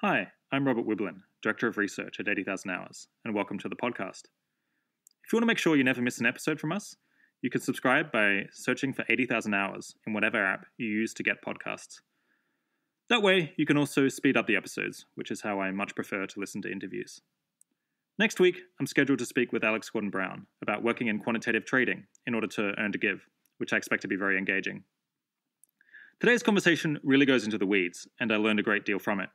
Hi, I'm Robert Wiblin, Director of Research at 80,000 Hours, and welcome to the podcast. If you want to make sure you never miss an episode from us, you can subscribe by searching for 80,000 Hours in whatever app you use to get podcasts. That way, you can also speed up the episodes, which is how I much prefer to listen to interviews. Next week, I'm scheduled to speak with Alex Gordon Brown about working in quantitative trading in order to earn to give, which I expect to be very engaging. Today's conversation really goes into the weeds, and I learned a great deal from it.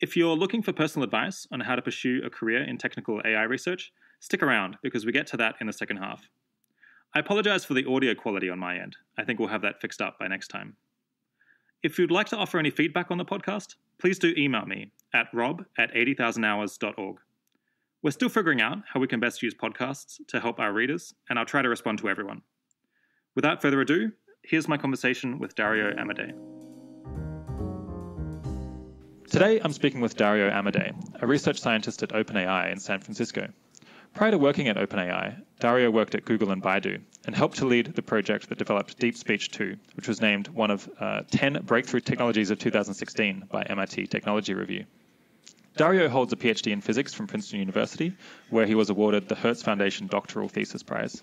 If you're looking for personal advice on how to pursue a career in technical AI research, stick around because we get to that in the second half. I apologize for the audio quality on my end. I think we'll have that fixed up by next time. If you'd like to offer any feedback on the podcast, please do email me at rob at 80000hours.org. We're still figuring out how we can best use podcasts to help our readers, and I'll try to respond to everyone. Without further ado, here's my conversation with Dario Amodei. Today, I'm speaking with Dario Amodei, a research scientist at OpenAI in San Francisco. Prior to working at OpenAI, Dario worked at Google and Baidu and helped to lead the project that developed DeepSpeech 2, which was named one of uh, 10 breakthrough technologies of 2016 by MIT Technology Review. Dario holds a PhD in physics from Princeton University, where he was awarded the Hertz Foundation Doctoral Thesis Prize.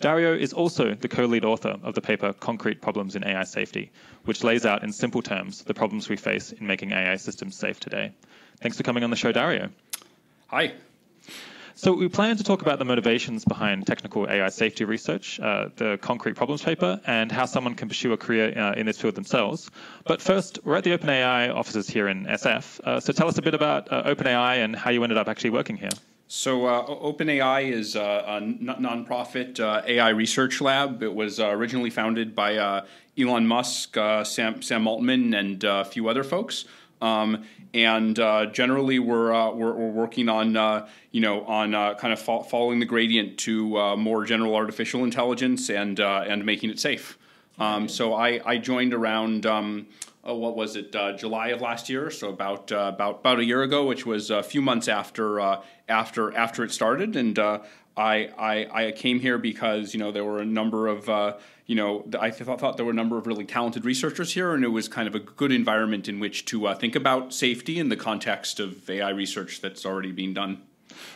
Dario is also the co-lead author of the paper Concrete Problems in AI Safety, which lays out in simple terms the problems we face in making AI systems safe today. Thanks for coming on the show, Dario. Hi. So we plan to talk about the motivations behind technical AI safety research, uh, the concrete problems paper, and how someone can pursue a career uh, in this field themselves. But first, we're at the OpenAI offices here in SF. Uh, so tell us a bit about uh, OpenAI and how you ended up actually working here. So, uh, OpenAI is a, a nonprofit uh, AI research lab. It was uh, originally founded by uh, Elon Musk, uh, Sam, Sam Altman, and uh, a few other folks. Um, and generally, we're, we're, we're working on you know on kind of fo- following the gradient to more general artificial intelligence and and making it safe. Um, so I, I joined around. Um, uh, what was it, uh, July of last year, so about uh, about about a year ago, which was a few months after uh, after after it started, and uh, I, I, I came here because you know there were a number of uh, you know I th- thought there were a number of really talented researchers here, and it was kind of a good environment in which to think about safety in the context of AI research that's already being done.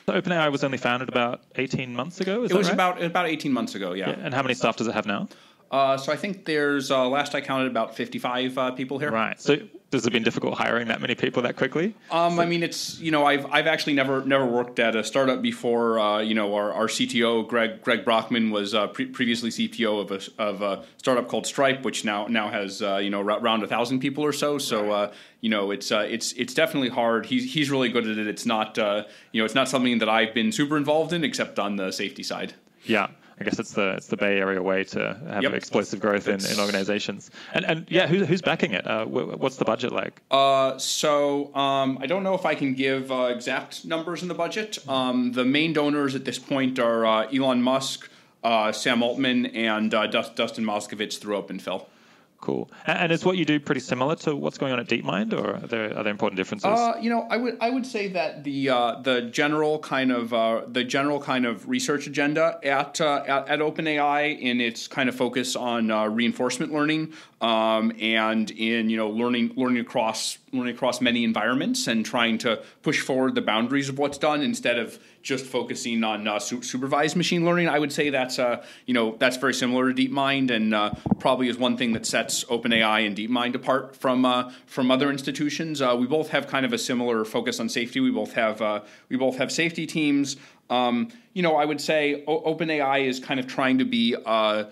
So OpenAI was only founded about 18 months ago. it was right? about about 18 months ago. Yeah. yeah. And how many staff does it have now? Uh, so I think there's uh, last I counted about 55 uh, people here. Right. So has it been difficult hiring that many people that quickly? Um, so, I mean, it's you know I've I've actually never never worked at a startup before. Uh, you know, our, our CTO Greg Greg Brockman was uh, pre- previously CTO of a of a startup called Stripe, which now now has uh, you know around a thousand people or so. So you know it's it's it's definitely hard. He's he's really good at it. It's not you know it's not something that I've been super involved in except on the safety side. Yeah. I guess it's the it's the Bay Area way to have yep. explosive growth in, in organizations. And and yeah, who's who's backing it? Uh, what's the budget like? Uh, so um, I don't know if I can give uh, exact numbers in the budget. Um, the main donors at this point are uh, Elon Musk, uh, Sam Altman, and uh, Dustin Moskovitz through OpenPhil. Cool. And is what you do pretty similar to what's going on at DeepMind, or are there, are there important differences? Uh, you know, I would I would say that the uh, the general kind of uh, the general kind of research agenda at, uh, at, at OpenAI in its kind of focus on uh, reinforcement learning um, and in you know learning learning across learning across many environments and trying to push forward the boundaries of what's done instead of just focusing on uh, su- supervised machine learning. I would say that's uh, you know that's very similar to DeepMind and uh, probably is one thing that sets OpenAI and DeepMind apart from uh, from other institutions. Uh, we both have kind of a similar focus on safety. We both have uh, we both have safety teams. Um, you know, I would say o- OpenAI is kind of trying to be a,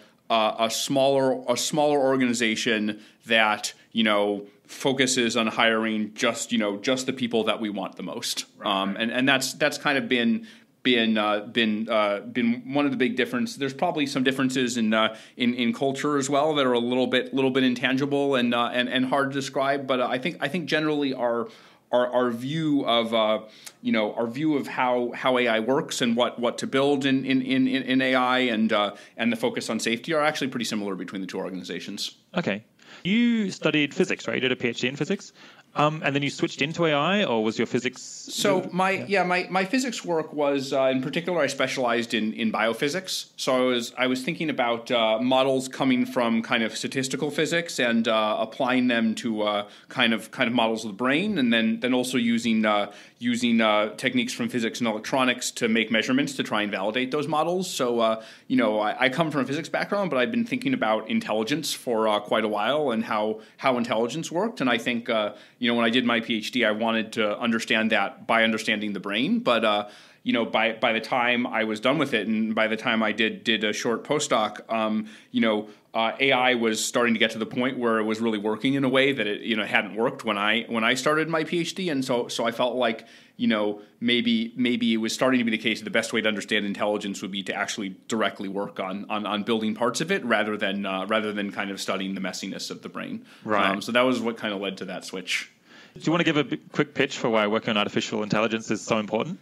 smaller a smaller organization that you know focuses on hiring just you know just the people that we want the most right, um, and and that's that's kind of been been uh, been uh, been one of the big differences. There's probably some differences in uh, in in culture as well that are a little bit little bit intangible and uh, and and hard to describe. But I think I think generally our our, our view of uh, you know our view of how, how AI works and what, what to build in, in, in, in AI and uh, and the focus on safety are actually pretty similar between the two organizations. Okay, you studied physics, right? You did a PhD in physics. Um, and then you switched into AI, or was your physics? So my yeah, yeah my, my physics work was uh, in particular I specialized in, in biophysics. So I was I was thinking about uh, models coming from kind of statistical physics and uh, applying them to uh, kind of kind of models of the brain, and then then also using uh, using uh, techniques from physics and electronics to make measurements to try and validate those models. So you know I, I, come from a physics background, but I've been thinking about intelligence for quite a while and how how intelligence worked, and I think you know, when I did my PhD, I wanted to understand that by understanding the brain. But uh, you know, by by the time I was done with it, and by the time I did did a short postdoc, um, you know, uh, AI was starting to get to the point where it was really working in a way that it you know hadn't worked when I when I started my PhD, and so so I felt like you know maybe maybe it was starting to be the case that the best way to understand intelligence would be to actually directly work on on, on building parts of it rather than uh, rather than kind of studying the messiness of the brain. Right. Um, so that was what kind of led to that switch. Do you want to give a quick pitch for why working on artificial intelligence is so important?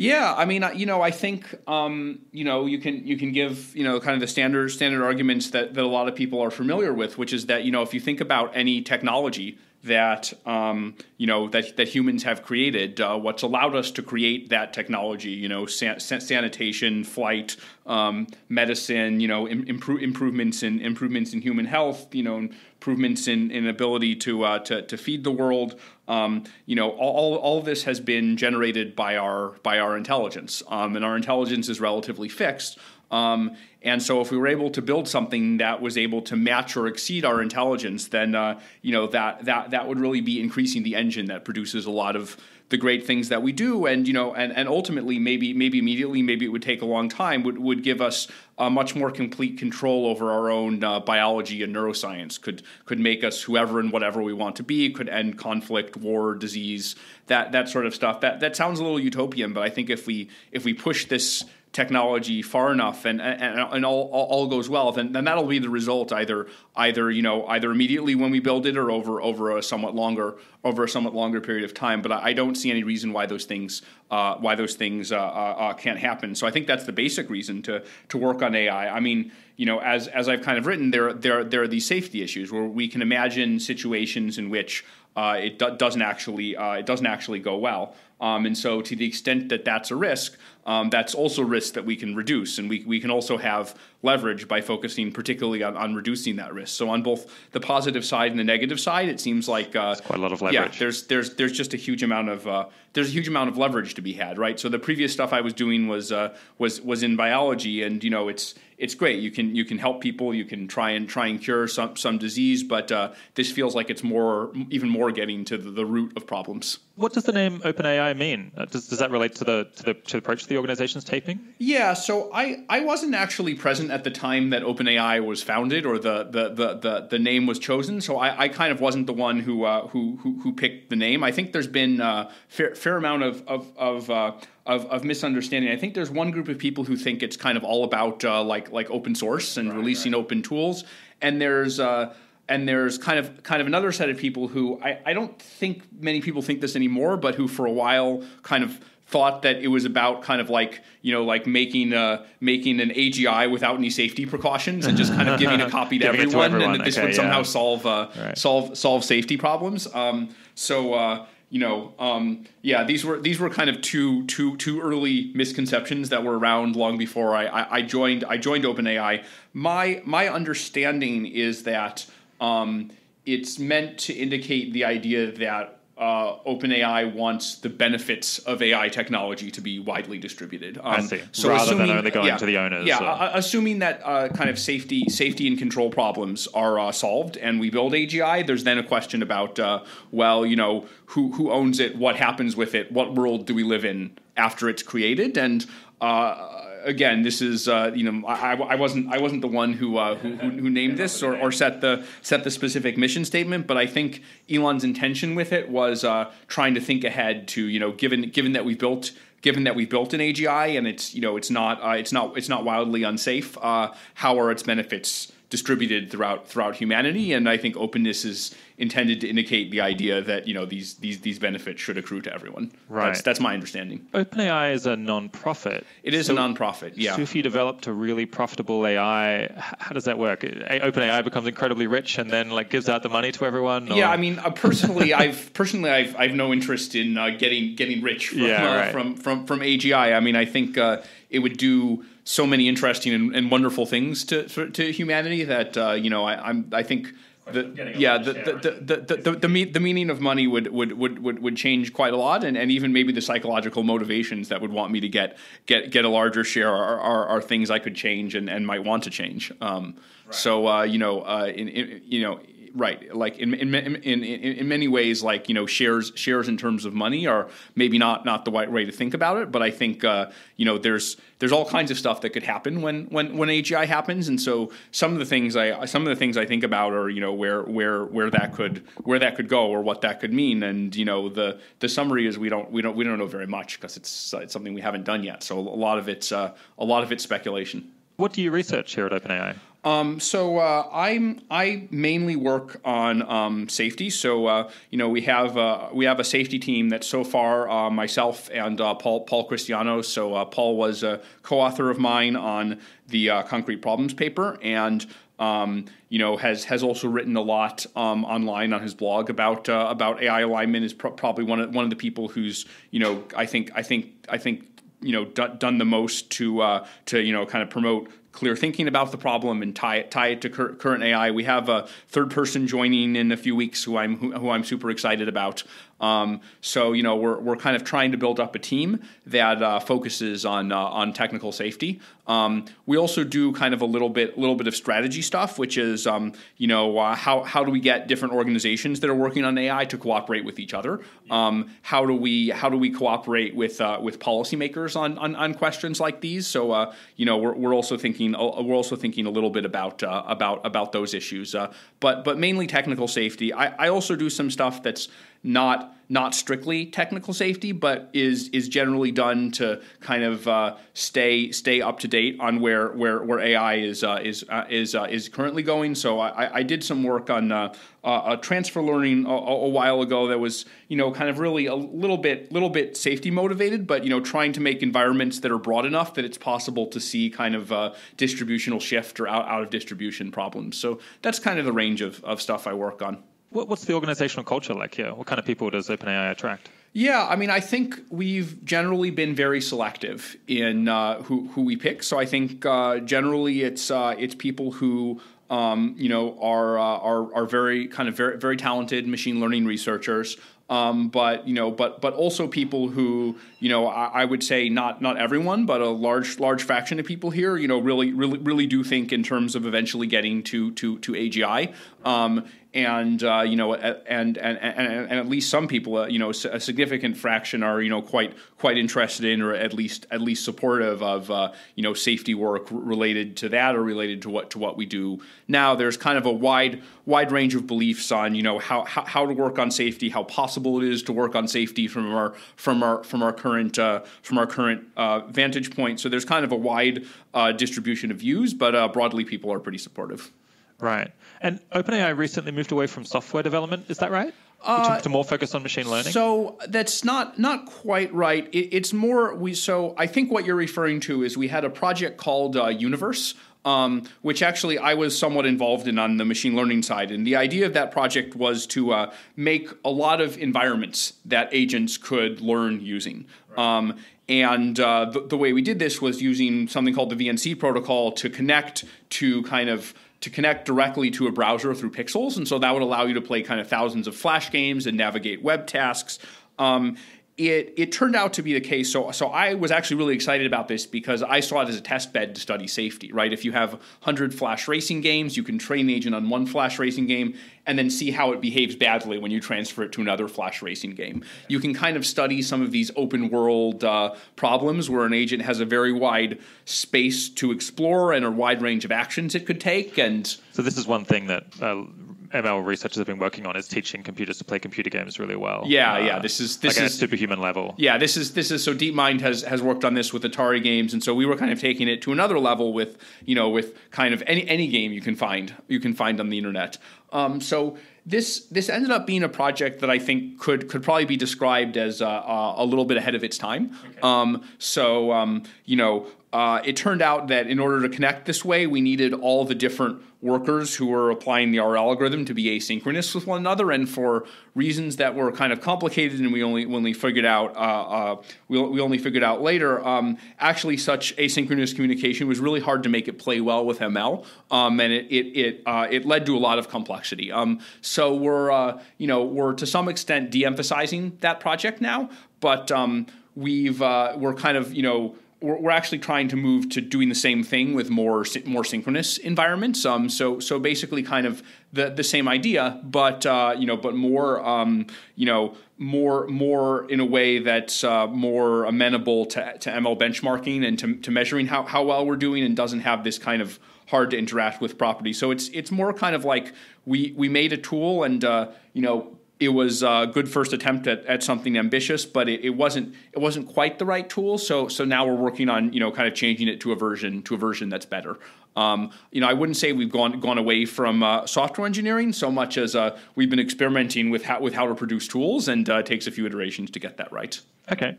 Yeah, I mean, you know, I think um, you know you can you can give you know kind of the standard standard arguments that that a lot of people are familiar with, which is that you know if you think about any technology that um, you know that that humans have created. Uh, what's allowed us to create that technology, you know, san- sanitation, flight, um, medicine, you know, Im- improve, improvements in improvements in human health, you know, improvements in, in ability to, uh, to to feed the world. Um, you know, all, all of this has been generated by our by our intelligence, um, and our intelligence is relatively fixed. Um, and so, if we were able to build something that was able to match or exceed our intelligence, then uh, you know that that that would really be increasing the engine that produces a lot of the great things that we do. And you know, and, and ultimately, maybe maybe immediately, maybe it would take a long time, would would give us a much more complete control over our own uh, biology and neuroscience. Could could make us whoever and whatever we want to be. Could end conflict, war, disease, that that sort of stuff. That that sounds a little utopian, but I think if we if we push this technology far enough and and, and all, all goes well then, then that'll be the result either either you know either immediately when we build it or over over a somewhat longer over a somewhat longer period of time. But I, I don't see any reason why those things uh, why those things uh, uh, uh can't happen. So I think that's the basic reason to to work on AI I mean you know as as I've kind of written there there there are these safety issues where we can imagine situations in which uh, it do- doesn't actually uh, it doesn't actually go well. Um, and so, to the extent that that's a risk, um, that's also risk that we can reduce. And we, we can also have leverage by focusing particularly on, on reducing that risk. So, on both the positive side and the negative side, it seems like uh, quite a lot of leverage. Yeah, there's, there's, there's just a huge amount of uh, there's a huge amount of leverage to be had, right? So, the previous stuff I was doing was uh, was was in biology, and you know, it's it's great. You can you can help people. You can try and try and cure some some disease, but uh, this feels like it's more even more getting to the, the, root of problems. What does the name OpenAI mean? Uh, does, does that relate to the to the, to the approach the organization's taking? Yeah. So I I wasn't actually present at the time that OpenAI was founded or the the the the, the name was chosen. So I, I kind of wasn't the one who uh, who, who who picked the name. I think there's been a uh, fair fair amount of of of uh, of, of misunderstanding. I think there's one group of people who think it's kind of all about uh, like like open source and right, releasing right. open tools, and there's uh, and there's kind of kind of another set of people who I, I don't think many people think this anymore, but who for a while kind of thought that it was about kind of like you know like making uh, making an AGI without any safety precautions and just kind of giving a copy to, everyone, to everyone, and that this okay, would somehow yeah. solve uh, right. solve solve safety problems. Um, so uh, you know, um, yeah, these were these were kind of two two two early misconceptions that were around long before I, I, I joined I joined OpenAI. My my understanding is that um, it's meant to indicate the idea that uh, OpenAI wants the benefits of AI technology to be widely distributed. Um, I see. So Rather assuming, than only going yeah, to the owners. Yeah, uh, assuming that uh, kind of safety, safety and control problems are uh, solved, and we build AGI, there's then a question about, uh, well, you know, who who owns it, what happens with it, what world do we live in after it's created, and uh, again, this is uh, you know I, I wasn't I wasn't the one who, uh, who, who named this or, or set the set the specific mission statement, but I think Elon's intention with it was uh, trying to think ahead to you know given given that we built given that we built an AGI and it's you know it's not uh, it's not it's not wildly unsafe. Uh, how are its benefits distributed throughout throughout humanity. And I think openness is intended to indicate the idea that you know these these these benefits should accrue to everyone. Right. That's, that's my understanding. OpenAI is a non-profit. It is So- a nonprofit. Yeah. So if you developed a really profitable AI, how does that work? OpenAI becomes incredibly rich and then like gives out the money to everyone. Or? Yeah, I mean, uh, personally, I've personally I've, I've no interest in uh, getting getting rich from, Yeah, uh, from from from AGI. I mean, I think uh, it would do so many interesting and, and wonderful things to for, to humanity that uh, you know I, I'm I think. The, yeah, the the, the, the, the, the, me- the meaning of money would, would, would, would, would change quite a lot, and, and even maybe the psychological motivations that would want me to get get, get a larger share are, are, are things I could change and, and might want to change. Um, So uh, you know, uh, in, in you know, right like in in, in in in many ways like you know shares shares in terms of money are maybe not not the right way to think about it but i think uh, you know there's there's all kinds of stuff that could happen when when when agi happens and so some of the things i some of the things i think about are you know where where where that could where that could go or what that could mean and you know the the summary is we don't we don't we don't know very much because it's it's something we haven't done yet so a lot of it's uh, a lot of it's speculation What do you research here at OpenAI? Um, so uh, I'm I mainly work on um, safety. So uh, you know we have uh, we have a safety team that so far uh, myself and uh, Paul Paul Christiano. So uh, Paul was a co-author of mine on the concrete problems paper and. Um, you know, has has also written a lot um, online on his blog about about AI alignment. Is pro- probably one of one of the people who's you know I think I think I think you know done, done the most to uh, to you know kind of promote clear thinking about the problem and tie it tie it to cur- current AI. We have a third person joining in a few weeks who I'm who, who I'm super excited about. Um, so you know we're, we're kind of trying to build up a team that uh, focuses on uh, on technical safety. Um, we also do kind of a little bit little bit of strategy stuff, which is um, you know uh, how how do we get different organizations that are working on AI to cooperate with each other? Um, how do we how do we cooperate with uh, with policymakers on, on on questions like these? So uh, you know we're, we're also thinking uh, we're also thinking a little bit about about about those issues, but but mainly technical safety. I, I also do some stuff that's not not strictly technical safety, but is is generally done to kind of uh, stay stay up to date on where where, where AI is uh, is uh, is uh, is currently going. So I, I did some work on uh, uh, transfer learning a, a while ago that was you know kind of really a little bit little bit safety motivated, but you know trying to make environments that are broad enough that it's possible to see kind of uh, distributional shift or out, out of distribution problems. So that's kind of the range of, of stuff I work on. What, what's the organizational culture like here? What kind of people does OpenAI attract? Yeah, I mean, I think we've generally been very selective in uh, who who we pick. So I think uh, generally it's uh, it's people who um, you know are uh, are are very kind of very very talented machine learning researchers. Um, but you know, but but also people who you know, I, I would say not not everyone, but a large large fraction of people here, you know, really really really do think in terms of eventually getting to to to AGI. Um, and uh, you know, and and, and and at least some people, uh, you know, a significant fraction are you know quite quite interested in, or at least at least supportive of uh, you know safety work related to that or related to what to what we do now. There's kind of a wide wide range of beliefs on you know how how, how to work on safety, how possible it is to work on safety from our from our from our current uh, from our current uh, vantage point. So there's kind of a wide uh, distribution of views, but broadly people are pretty supportive. Right. And OpenAI recently moved away from software development. Is that right? to, to more focus on machine learning. So that's not not quite right. It, it's more we. So I think what you're referring to is we had a project called uh, Universe. Um, which actually I was somewhat involved in on the machine learning side. And the idea of that project was to uh, make a lot of environments that agents could learn using. Um, and uh, the, the way we did this was using something called the VNC protocol to connect to kind of to connect directly to a browser through pixels. And so that would allow you to play kind of thousands of Flash games and navigate web tasks. Um, it, it turned out to be the case. So, so I was actually really excited about this because I saw it as a test bed to study safety, right? If you have 100 Flash racing games, you can train the agent on one Flash racing game and then see how it behaves badly when you transfer it to another Flash racing game. You can kind of study some of these open world uh, problems where an agent has a very wide space to explore and a wide range of actions it could take. And so this is one thing that uh, ML researchers have been working on is teaching computers to play computer games really well. Yeah, uh, yeah. This is this like is superhuman level. Yeah, this is this is so DeepMind has has worked on this with Atari games, and so we were kind of taking it to another level with you know with kind of any any game you can find you can find on the internet. Um, so this this ended up being a project that I think could could probably be described as uh, a little bit ahead of its time. Okay. Um, so um, you know, uh, it turned out that in order to connect this way, we needed all the different workers who were applying the R algorithm to be asynchronous with one another, and for reasons that were kind of complicated, and we only only figured out uh, uh, we, we only figured out later. Um, actually, such asynchronous communication was really hard to make it play well with ML, um, and it it it, uh, it led to a lot of complexity. Um, so we're uh, you know we're to some extent de-emphasizing that project now, but um, we've uh, we're kind of you know we're, actually trying to move to doing the same thing with more more synchronous environments. Um, so so basically, kind of the the same idea, but uh, you know, but more um, you know more more in a way that's uh, more amenable to, to ML benchmarking and to, to measuring how, how well we're doing and doesn't have this kind of hard to interact with property. So it's it's more kind of like we we made a tool and uh, you know it was a good first attempt at, at something ambitious, but it, it, wasn't it wasn't quite the right tool. So so now we're working on you know kind of changing it to a version to a version that's better. Um, you know, I wouldn't say we've gone gone away from uh, software engineering so much as uh, we've been experimenting with how with how to produce tools, and uh, it takes a few iterations to get that right. Okay.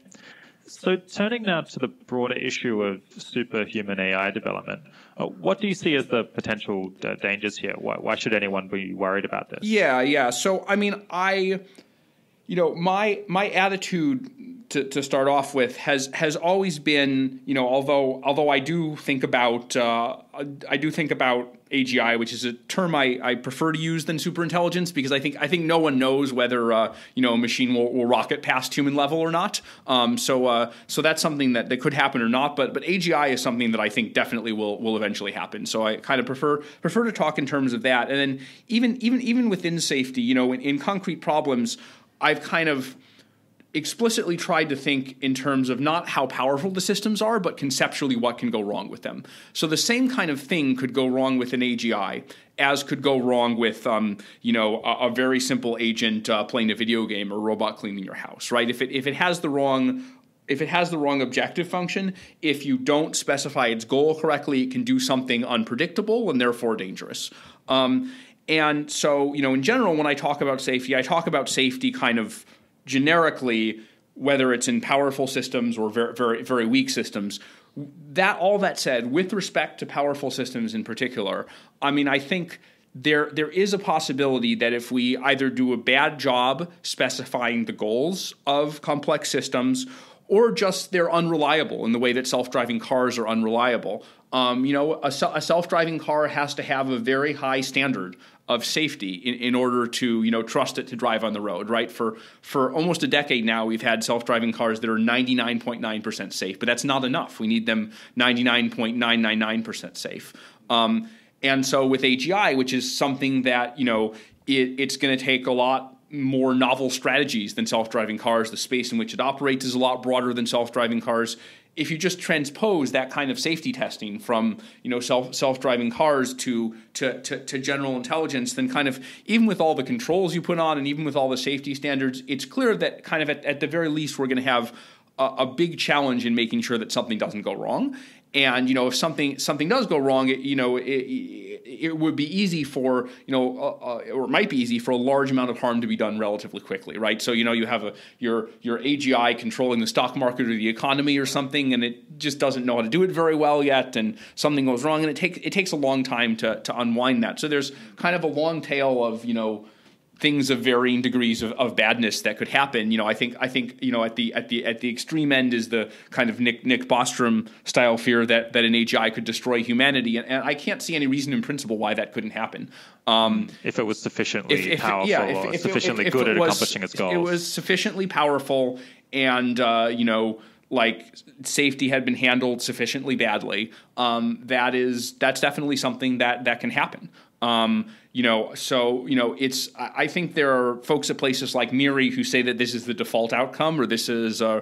So turning now to the broader issue of superhuman AI development, uh, what do you see as the potential uh, dangers here? Why, why should anyone be worried about this? Yeah, yeah. So I mean, I, you know, my my attitude to, to start off with has has always been, you know, although although I do think about uh, I do think about AGI, which is a term I, I prefer to use than superintelligence because I think I think no one knows whether uh, you know a machine will, will rocket past human level or not. Um, so uh, so that's something that, that could happen or not. But but AGI is something that I think definitely will will eventually happen. So I kind of prefer prefer to talk in terms of that. And then even even even within safety, you know, in, in concrete problems, I've kind of explicitly tried to think in terms of not how powerful the systems are, but conceptually what can go wrong with them. So the same kind of thing could go wrong with an AGI as could go wrong with, um, you know, a, a, very simple agent uh, playing a video game or robot cleaning your house, right? If it if it has the wrong if it has the wrong objective function, if you don't specify its goal correctly, it can do something unpredictable and therefore dangerous. Um, and so, you know, in general, when I talk about safety, I talk about safety kind of generically, whether it's in powerful systems or very, very, very weak systems. That all that said, with respect to powerful systems in particular, I mean, I think there there is a possibility that if we either do a bad job specifying the goals of complex systems or just they're unreliable in the way that self-driving cars are unreliable. Um, you know, a, a self-driving car has to have a very high standard of safety in, in order to you know trust it to drive on the road right? For for almost a decade now we've had self-driving cars that are 99.9% safe but that's not enough. We need them 99.999% safe. Um, and so with AGI which is something that you know it, it's going to take a lot more novel strategies than self-driving cars. The space in which it operates is a lot broader than self-driving cars if you just transpose that kind of safety testing from you know self self driving cars to, to to to general intelligence, then kind of even with all the controls you put on and even with all the safety standards, it's clear that kind of at, at the very least we're going to have a, a, big challenge in making sure that something doesn't go wrong. And you know if something something does go wrong, it, you know it, it would be easy for you know, uh, uh, or it might be easy for a large amount of harm to be done relatively quickly, right? So you know, you have a your your AGI controlling the stock market or the economy or something, and it just doesn't know how to do it very well yet, and something goes wrong, and it takes it takes a long time to to unwind that. So there's kind of a long tail of you know things of varying degrees of, of badness that could happen. You know, I think I think you know at the at the at the extreme end is the kind of Nick Nick Bostrom style fear that that an AGI could destroy humanity, and, and I can't see any reason in principle why that couldn't happen. Um, if it was sufficiently if, if, powerful yeah, if, or sufficiently good at was, accomplishing its goals, it was sufficiently powerful, and uh, you know like safety had been handled sufficiently badly, um, that is that's definitely something that that can happen. Um, you know, so you know, it's. I think there are folks at places like MIRI who say that this is the default outcome, or this is, uh,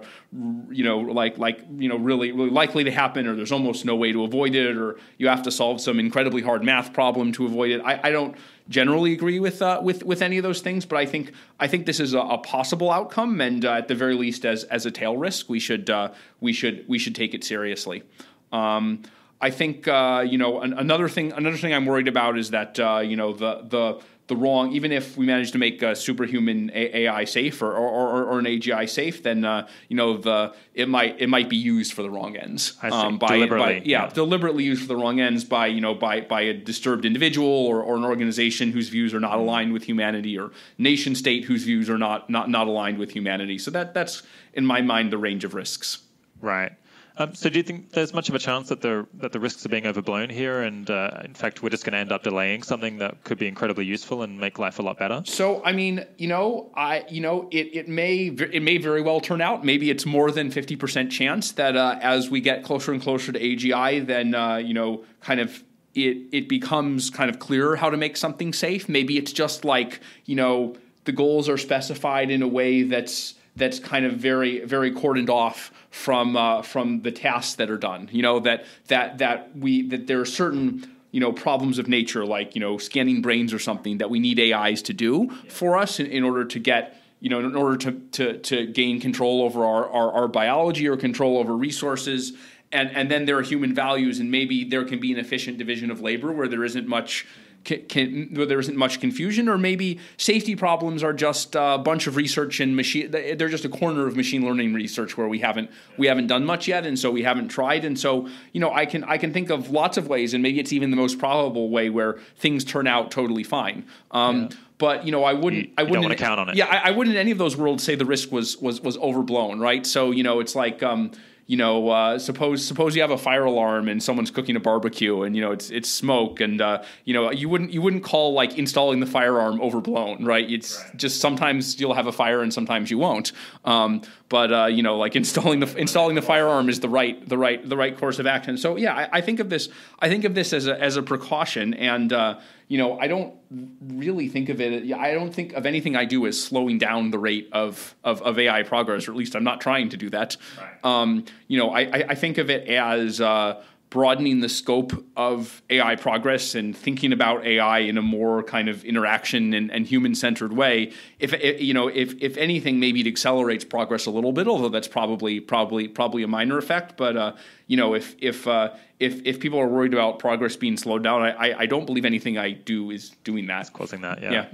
you know, like like you know, really really likely to happen, or there's almost no way to avoid it, or you have to solve some incredibly hard math problem to avoid it. I, I don't generally agree with uh, with with any of those things, but I think I think this is a, a possible outcome, and uh, at the very least, as as a tail risk, we should uh, we should we should take it seriously. Um, I think uh, you know an, another thing. Another thing I'm worried about is that uh, you know the the the wrong. Even if we manage to make a superhuman a- AI safe or, or, or, an AGI safe, then uh, you know the it might it might be used for the wrong ends. Um, by, deliberately, by, yeah, yeah, deliberately used for the wrong ends by you know by by a disturbed individual or, or an organization whose views are not aligned with humanity or nation state whose views are not not not aligned with humanity. So that that's in my mind the range of risks. Right. Um, so, do you think there's much of a chance that the that the risks are being overblown here, and uh, in fact, we're just going to end up delaying something that could be incredibly useful and make life a lot better? So, I mean, you know, I you know, it, it may it may very well turn out. Maybe it's more than fifty percent chance that uh, as we get closer and closer to AGI, then uh, you know, kind of it it becomes kind of clearer how to make something safe. Maybe it's just like you know the goals are specified in a way that's that's kind of very very cordoned off from uh, from the tasks that are done. You know that that that we that there are certain you know problems of nature like you know scanning brains or something that we need AIs to do for us in, in, order to get you know in order to to, to gain control over our, our, our biology or control over resources. And, and then there are human values, and maybe there can be an efficient division of labor where there isn't much can, can, there isn't much confusion, or maybe safety problems are just a bunch of research and machine. They're just a corner of machine learning research where we haven't we haven't done much yet, and so we haven't tried. And so you know, I can I can think of lots of ways, and maybe it's even the most probable way where things turn out totally fine. Um, yeah. But you know, I wouldn't. You, I wouldn't want to count on it. Yeah, I, I, wouldn't in any of those worlds say the risk was was was overblown, right? So you know, it's like. Um, you know, uh, suppose suppose you have a fire alarm and someone's cooking a barbecue and you know it's it's smoke and uh, you know you wouldn't you wouldn't call like installing the firearm overblown, right? It's right. just sometimes you'll have a fire and sometimes you won't. Um, but uh, you know, like installing the installing the firearm is the right the right the right course of action. So yeah, I, I think of this I think of this as a as a precaution and uh, you know, I don't really think of it. I don't think of anything I do as slowing down the rate of of, of AI progress, or at least I'm not trying to do that. Right. Um, you know, I, I think of it as uh, broadening the scope of AI progress and thinking about AI in a more kind of interaction and, and human centered way. If you know, if if anything, maybe it accelerates progress a little bit, although that's probably probably probably a minor effect. But uh, you know, if if uh, if if people are worried about progress being slowed down, I I don't believe anything I do is doing that. It's causing that. Yeah. yeah.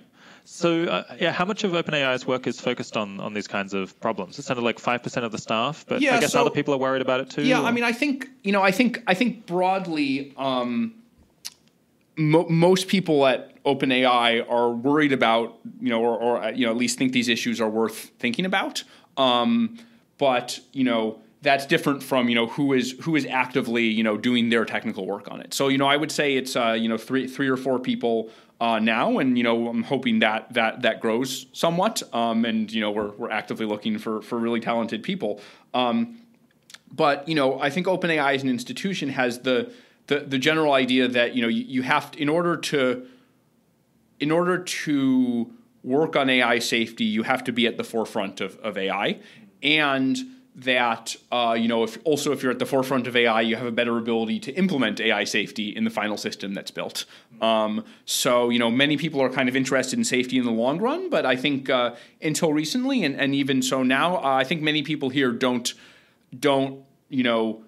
So, uh, yeah, how much of OpenAI's work is focused on on these kinds of problems? It sounded like five percent of the staff, but yeah, I guess so, other people are worried about it too. Yeah, or? I mean, I think you know, I think I think broadly, um, mo- most people at OpenAI are worried about you know, or, or, you know, at least think these issues are worth thinking about. Um, but you know that's different from you know who is who is actively you know doing their technical work on it. So you know I would say it's uh, you know three three or four people uh, now, and you know I'm hoping that that that grows somewhat. Um, and you know we're we're actively looking for for really talented people. Um, but you know I think OpenAI as an institution has the the, the general idea that you know you, you have to, in order to in order to work on AI safety, you have to be at the forefront of, of AI and that uh, you know if also if you're at the forefront of AI, you have a better ability to implement AI safety in the final system that's built. Um, so you know many people are kind of interested in safety in the long run, but I think uh, until recently and, and even so now, uh, I think many people here don't don't you know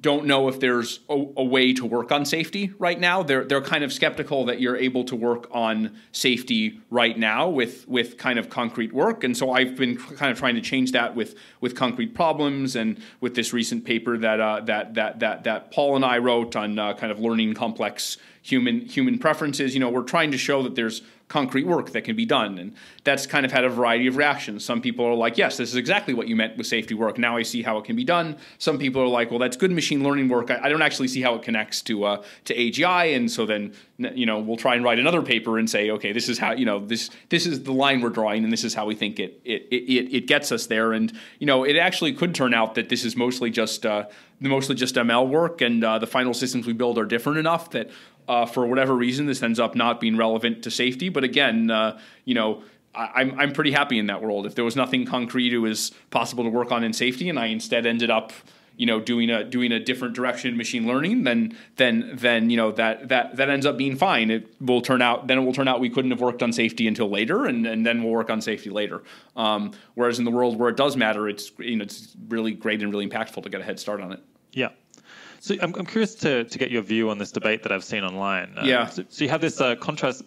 don't know if there's a, a, way to work on safety right now. They're they're kind of skeptical that you're able to work on safety right now with with kind of concrete work. And so I've been kind of trying to change that with with concrete problems and with this recent paper that uh, that that that that Paul and I wrote on uh, kind of learning complex human human preferences. You know, we're trying to show that there's concrete work that can be done. And that's kind of had a variety of reactions. Some people are like, yes, this is exactly what you meant with safety work. Now I see how it can be done. Some people are like, well, that's good machine learning work. I, I don't actually see how it connects to uh, to AGI. And so then, you know, we'll try and write another paper and say, okay, this is how, you know, this this is the line we're drawing and this is how we think it it it, it gets us there. And, you know, it actually could turn out that this is mostly just uh, mostly just ML work and uh, the final systems we build are different enough that uh, for whatever reason, this ends up not being relevant to safety. But again, uh, you know, I, am I'm pretty happy in that world. If there was nothing concrete it was possible to work on in safety, and I instead ended up you know doing a doing a different direction in machine learning then then then you know that that that ends up being fine it will turn out then it will turn out we couldn't have worked on safety until later and, and then we'll work on safety later um, whereas in the world where it does matter it's you know it's really great and really impactful to get a head start on it yeah so I'm, I'm curious to, to get your view on this debate that I've seen online. Uh, yeah. So, so, you have this uh, contrast.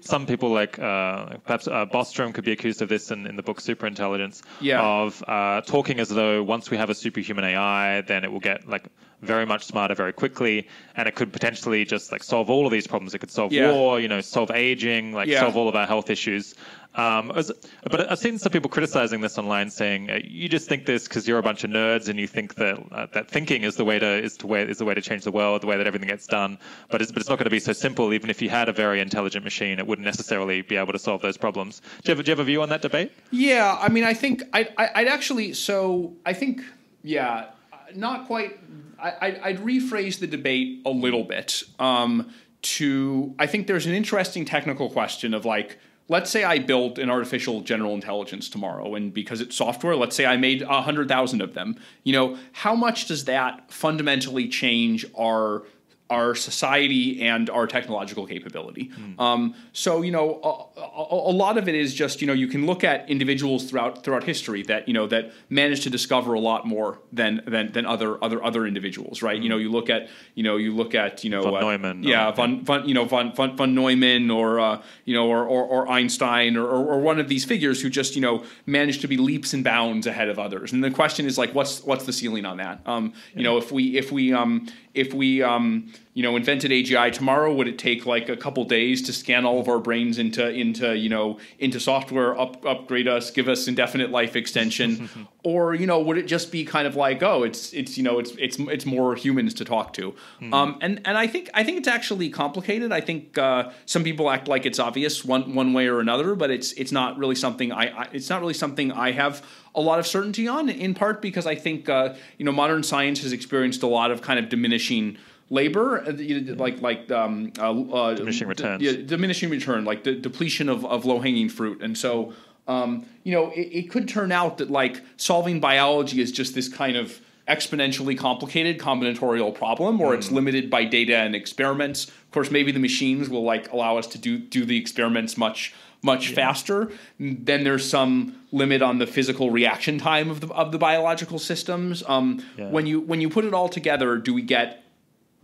Some people like uh, perhaps uh, Bostrom could be accused of this in, in the book Superintelligence. Yeah. Of uh, talking as though once we have a superhuman AI, then it will get like very much smarter very quickly, and it could potentially just like solve all of these problems. It could solve yeah. war, you know, solve aging, like yeah. solve all of our health issues. Um, was, but I've seen some people criticizing this online, saying uh, you just think this because you're a bunch of nerds and you think that uh, that thinking is the way to is to way is the way to change the world, the way that everything gets done. But it's, but it's not going to be so simple. Even if you had a very intelligent machine, it wouldn't necessarily be able to solve those problems. Do you have, do you have a view on that debate? Yeah, I mean, I think I, I I'd actually so I think yeah, not quite. I, I'd rephrase the debate a little bit. Um, to I think there's an interesting technical question of like let's say I built an artificial general intelligence tomorrow, and because it's software, let's say I made a hundred thousand of them. You know, how much does that fundamentally change our our society and our technological capability. Mm. Um, so you know, a, a, a, lot of it is just you know you can look at individuals throughout throughout history that you know that managed to discover a lot more than than, than other other other individuals, right? Mm. You know, you look at you know you look at you know von uh, Neumann, yeah, von, von you know von von, von Neumann or uh, you know or, or, or Einstein or, or, or one of these figures who just you know managed to be leaps and bounds ahead of others. And the question is like, what's what's the ceiling on that? Um, you yeah. know, if we if we um, if we um, you know invented AGI tomorrow, would it take like a couple days to scan all of our brains into into you know into software, up, upgrade us, give us indefinite life extension, or you know would it just be kind of like oh it's it's you know it's it's it's more humans to talk to, mm. um, and and I think I think it's actually complicated. I think uh, some people act like it's obvious one one way or another, but it's it's not really something I, I it's not really something I have a lot of certainty on, in part because I think uh, you know modern science has experienced a lot of kind of diminishing labor, uh, like like um, uh, uh, diminishing returns, yeah, diminishing return, like the depletion of, of low hanging fruit, and so um, you know it, it, could turn out that like solving biology is just this kind of exponentially complicated combinatorial problem, or mm. it's limited by data and experiments. Of course, maybe the machines will like allow us to do do the experiments much much yeah. faster. Then there's some limit on the physical reaction time of the of the biological systems. Um, yeah. When you when you put it all together, do we get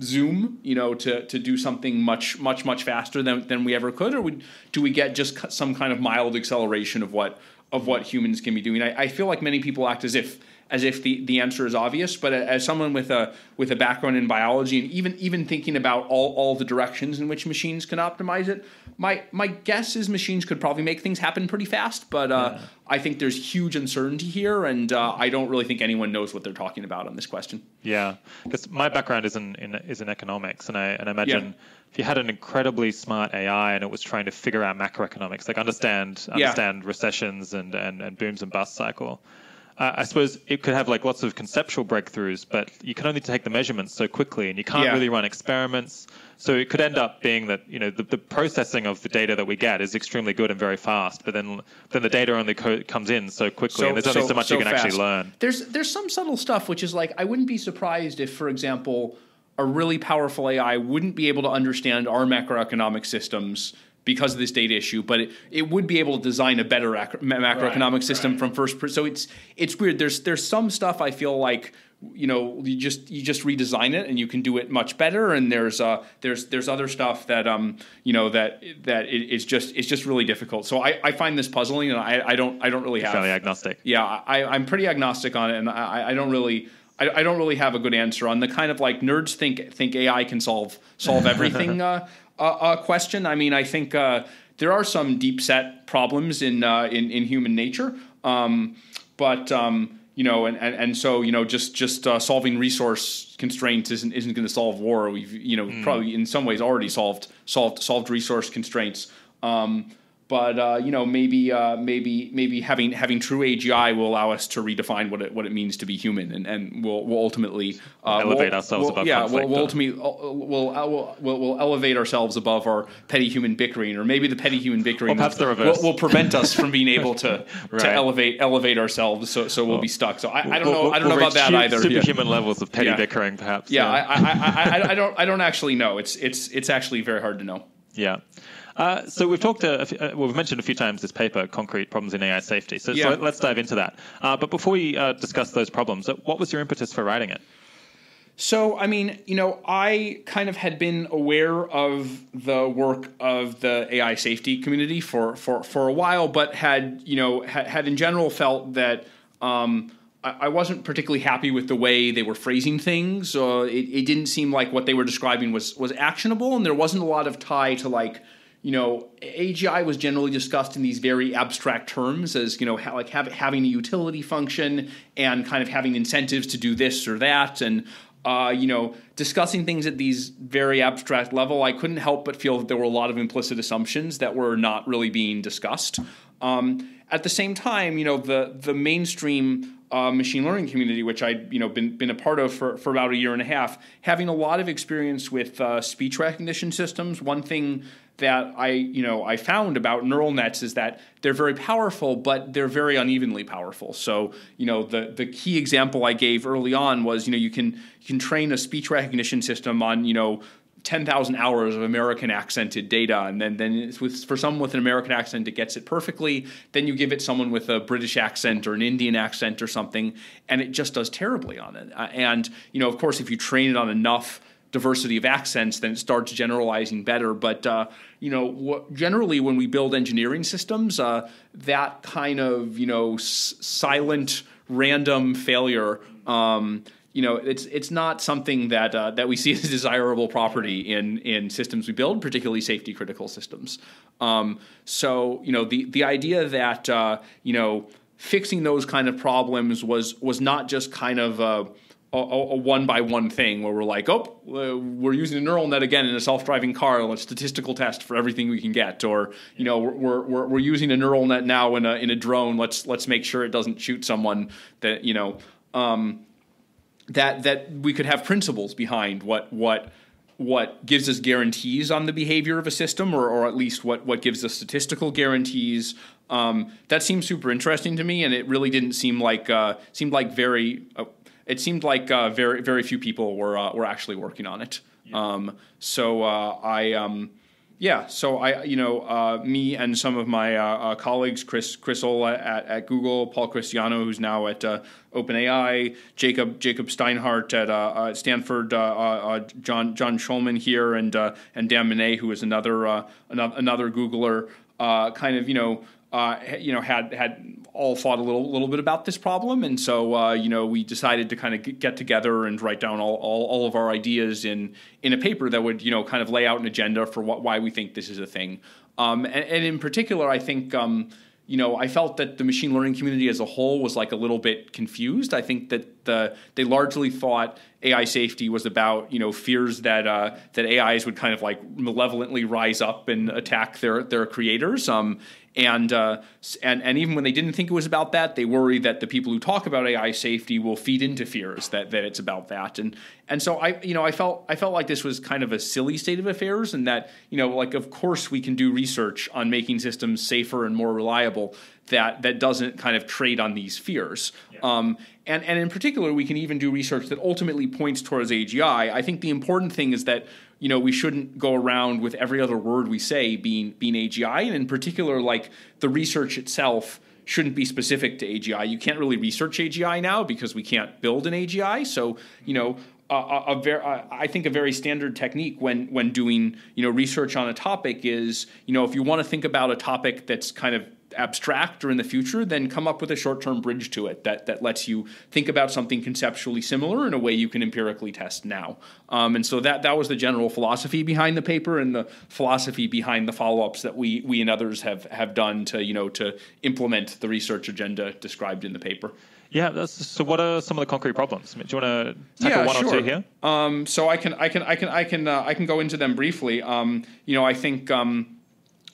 Zoom, you know, to, to do something much much much faster than, than we ever could, or would, do we get just some kind of mild acceleration of what of what humans can be doing? I, I feel like many people act as if as if the, the answer is obvious. But as someone with a with a background in biology and even even thinking about all, all the directions in which machines can optimize it, my my guess is machines could probably make things happen pretty fast. But uh, yeah. I think there's huge uncertainty here, and uh, I don't really think anyone knows what they're talking about on this question. Yeah, because my background is in, in is in economics, and I and I imagine. Yeah if you had an incredibly smart AI and it was trying to figure out macroeconomics, like understand understand yeah. recessions and, and, and booms and bust cycle, uh, I suppose it could have like lots of conceptual breakthroughs, but you can only take the measurements so quickly, and you can't yeah. really run experiments. So it could end up being that you know the, the, processing of the data that we get is extremely good and very fast, but then then the data only co- comes in so quickly, so, and there's only so, so much so you can fast. actually learn. There's there's some subtle stuff which is like I wouldn't be surprised if, for example, a really powerful AI wouldn't be able to understand our macroeconomic systems because of this data issue, but it, it would be able to design a better ac- macroeconomic right, system right. from first. Per- so it's it's weird. There's there's some stuff I feel like you know you just you just redesign it and you can do it much better. And there's uh there's there's other stuff that um you know that that it, it's just it's just really difficult. So I, I find this puzzling, and I, I don't I don't really have fairly agnostic. Yeah, I, I'm pretty agnostic on it, and I, I don't really. I, don't really have a good answer on the kind of like nerds think think AI can solve solve everything uh, uh, question. I mean, I think uh, there are some deep set problems in uh, in, in human nature, um, but um, you know, and, and, and so you know, just just uh, solving resource constraints isn't isn't going to solve war. We've you know mm. probably in some ways already solved solved solved resource constraints. Um, but uh, you know maybe uh, maybe maybe having having true AGI will allow us to redefine what it what it means to be human, and and will will ultimately uh, elevate we'll, ourselves we'll, above yeah conflict, we'll, we'll ultimately we'll, we'll, we'll we'll elevate ourselves above our petty human bickering, or maybe the petty human bickering perhaps the reverse. Will, prevent us from being able to right. to elevate elevate ourselves, so so we'll, we'll be stuck. So I, I don't know I don't know about that either. Superhuman yeah. levels of petty yeah. bickering, perhaps. Yeah, yeah. I, I, I, I don't I don't actually know. It's it's it's actually very hard to know. Yeah. Uh, so we've talked, uh, well, we've mentioned a few times this paper, Concrete Problems in AI Safety. So, yeah. so let's dive into that. Uh, but before we uh, discuss those problems, uh, what was your impetus for writing it? So, I mean, you know, I kind of had been aware of the work of the AI safety community for, for, for a while, but had, you know, had, had in general felt that um, I wasn't particularly happy with the way they were phrasing things. Uh, it, it didn't seem like what they were describing was was actionable, and there wasn't a lot of tie to like you know, AGI was generally discussed in these very abstract terms as, you know, ha- like have, having a utility function and kind of having incentives to do this or that. And, uh, you know, discussing things at these very abstract level, I couldn't help but feel that there were a lot of implicit assumptions that were not really being discussed. Um, at the same time, you know, the, the mainstream uh, machine learning community, which I'd you know been been a part of for, for about a year and a half, having a lot of experience with uh, speech recognition systems. One thing that I you know I found about neural nets is that they're very powerful, but they're very unevenly powerful. So you know the the key example I gave early on was you know you can you can train a speech recognition system on you know 10,000 hours of American accented data, and then then with, for someone with an American accent, it gets it perfectly. Then you give it someone with a British accent or an Indian accent or something, and it just does terribly on it. Uh, and you know, of course, if you train it on enough diversity of accents, then it starts generalizing better. But uh, you know, generally when we build engineering systems, uh, that kind of you know silent random failure. Um, you know, it's it's not something that uh, that we see as desirable property in in systems we build, particularly safety critical systems. Um, so you know, the the idea that uh, you know fixing those kind of problems was was not just kind of a, a, a one by one thing where we're like, oh, we're using a neural net again in a self driving car, a statistical test for everything we can get, or you know, we're, we're, we're using a neural net now in a in a drone. Let's let's make sure it doesn't shoot someone that you know. Um, that that we could have principles behind what what what gives us guarantees on the behavior of a system, or, or at least what, what gives us statistical guarantees. Um, that seems super interesting to me, and it really didn't seem like uh, seemed like very. Uh, it seemed like uh, very very few people were uh, were actually working on it. Yeah. Um, so uh, I um, yeah, so I, you know, uh, me and some of my uh, uh, colleagues, Chris Chris Olah at, at Google, Paul Christiano, who's now at uh, OpenAI, Jacob Jacob Steinhardt at, uh, at Stanford, uh, John John Schulman here, and and Dan Mané, who is another another, another Googler, kind of you know uh, you know, had had all thought a little little bit about this problem, and so uh, you know we decided to kind of get together and write down all, all, all, of our ideas in in a paper that would you know kind of lay out an agenda for what why we think this is a thing. Um, and, and, in particular, I think. Um, you know, I felt that the machine learning community as a whole was like a little bit confused. I think that the they largely thought AI safety was about you know fears that uh, that AIs would kind of like malevolently rise up and attack their their creators. Um, and, uh, and, and even when they didn't think it was about that, they worry that the people who talk about AI safety will feed into fears that, that it's about that. And, and so I, you know, I felt, I felt like this was kind of a silly state of affairs and that, you know, like, of course we can do research on making systems safer and more reliable that, that doesn't kind of trade on these fears. Yeah. Um, and, and in particular, we can even do research that ultimately points towards AGI. I think the important thing is that you know we shouldn't go around with every other word we say being being AGI, and in particular, like the research itself shouldn't be specific to AGI. You can't really research AGI now because we can't build an AGI. So you know. a very I think a very standard technique when when doing you know research on a topic is you know if you want to think about a topic that's kind of abstract or in the future, then come up with a short term bridge to it that, that lets you think about something conceptually similar in a way you can empirically test now. Um, and so that, that was the general philosophy behind the paper and the philosophy behind the follow ups that we, we and others have, have done to, you know, to implement the research agenda described in the paper. Yeah. so, what are some of the concrete problems? Do you want to tackle yeah, one sure. or two here? Um, so I can I can I can I can uh, I can go into them briefly. Um, you know, I think. Um,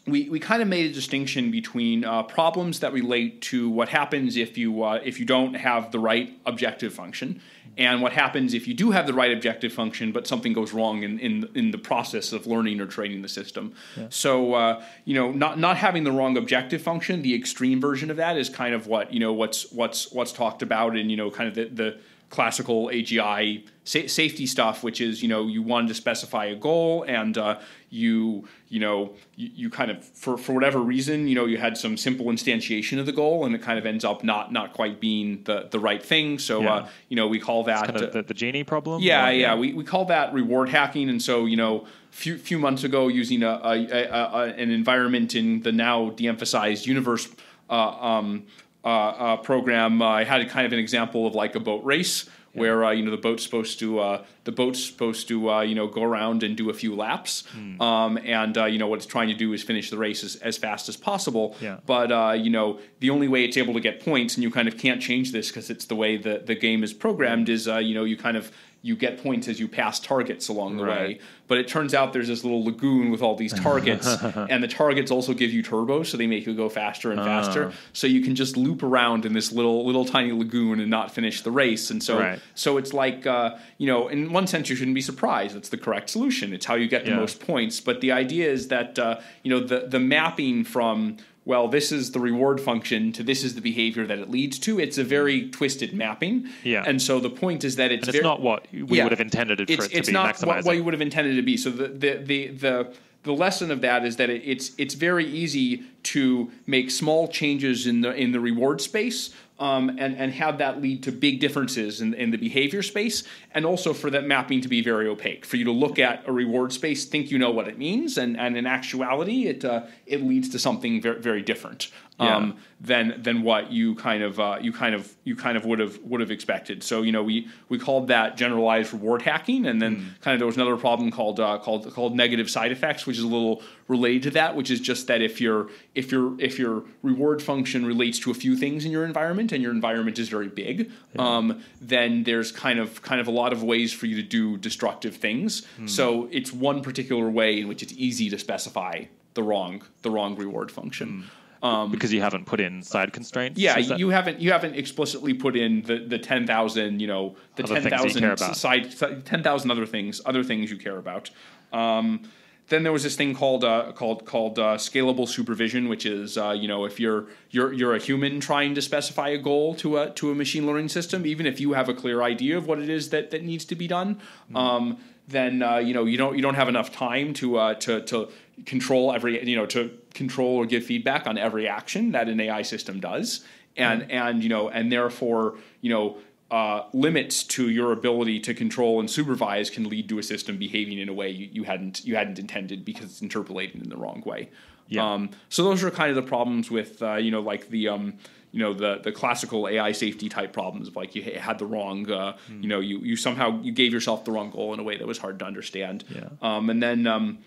we, we kind of made a distinction between uh, problems that relate to what happens if you uh, if you don't have the right objective function, and what happens if you do have the right objective function but something goes wrong in, in, in the process of learning or training the system. Yeah. So uh, you know not not having the wrong objective function, the extreme version of that is kind of what you know what's what's what's talked about in you know kind of the, the classical AGI sa- safety stuff, which is you know you wanted to specify a goal and uh, you you know you, you, kind of for for whatever reason you know you had some simple instantiation of the goal and it kind of ends up not not quite being the the right thing. So yeah. uh, you know we call that kind of the, the, genie problem. Yeah, yeah, yeah, we we call that reward hacking. And so you know few few months ago using a, a, a, a an environment in the now de-emphasized universe. Uh, um, uh, uh, program, uh, I had kind of an example of like a boat race where uh, you know the boat's supposed to uh, the boat's supposed to uh, you know go around and do a few laps, mm. um, and you know what it's trying to do is finish the race as, as fast as possible. Yeah. But you know the only way it's able to get points, and you kind of can't change this because it's the way the the game is programmed, is you know you kind of you get points as you pass targets along the right. way. But it turns out there's this little lagoon with all these targets, and the targets also give you turbos, so they make you go faster and faster. Oh. So you can just loop around in this little little tiny lagoon and not finish the race. And so right. so it's like uh, you know, in one sense, you shouldn't be surprised. It's the correct solution. It's how you get the yeah. most points. But the idea is that uh, you know the the mapping from well, this is the reward function to this is the behavior that it leads to. It's a very twisted mapping. Yeah. And so the point is that it's, it's not what we yeah, would have intended it for it to it's be not what, what, you would have intended it to be. So the the the the, the lesson of that is that it, it's it's very easy to make small changes in the in the reward space um, and, and have that lead to big differences in, in the behavior space, and also for that mapping to be very opaque. For you to look at a reward space, think you know what it means, and, and in actuality, it, uh, it leads to something very, very different um, yeah. than than what you kind of uh, you kind of you kind of would have would have expected. So you know we we called that generalized reward hacking, and then mm. kind of there was another problem called uh, called called negative side effects, which is a little related to that, which is just that if your if your if your reward function relates to a few things in your environment and your environment is very big, yeah. um, then there's kind of kind of a lot of ways for you to do destructive things. Mm. So it's one particular way in which it's easy to specify the wrong the wrong reward function. Mm. Um, because you haven't put in side constraints. Yeah, you haven't you haven't explicitly put in the, the ten thousand you know the ten thousand side ten thousand other things other things you care about. Um, then there was this thing called uh, called called uh, scalable supervision, which is uh, you know if you're you're you're a human trying to specify a goal to a to a machine learning system, even if you have a clear idea of what it is that that needs to be done. Mm-hmm. Um, then uh, you know you don't you don't have enough time to uh, to to control every you know to control or give feedback on every action that an AI system does, and mm-hmm. and you know and therefore you know. Uh, limits to your ability to control and supervise can lead to a system behaving in a way you, you hadn't you hadn't intended because it's interpolating in the wrong way. Yeah. Um, so those are kind of the problems with uh, you know like the um, you know the the classical AI safety type problems of like you had the wrong uh, mm. you know you you somehow you gave yourself the wrong goal in a way that was hard to understand. Yeah. Um, and then um,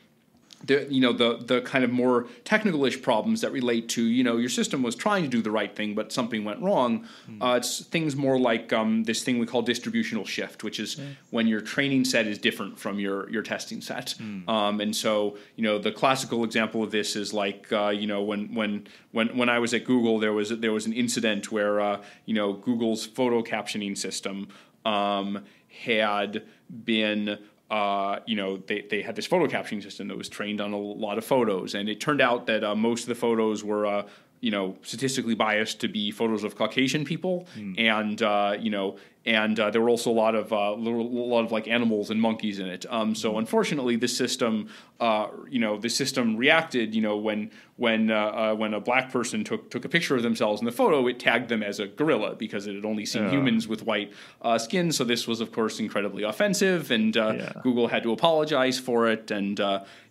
the you know the the kind of more technical-ish problems that relate to you know your system was trying to do the right thing but something went wrong. Mm. Uh, it's things more like um, this thing we call distributional shift, which is yeah. when your training set is different from your your testing set. Mm. Um, and so you know the classical example of this is like uh, you know when when when when I was at Google there was there was an incident where uh, you know Google's photo captioning system um, had been uh, you know, they, they had this photo captioning system that was trained on a lot of photos, and it turned out that uh, most of the photos were, uh, you know, statistically biased to be photos of Caucasian people, mm. and uh, you know, and uh, there were also a lot of uh, a lot of like animals and monkeys in it. Um, so hmm. unfortunately, the system, uh, you know, the system reacted. You know, when when uh, uh, when a black person took took a picture of themselves in the photo, it tagged them as a gorilla because it had only seen humans with white uh, skin. So this was, of course, incredibly offensive, and yeah. Google had to apologize for it. And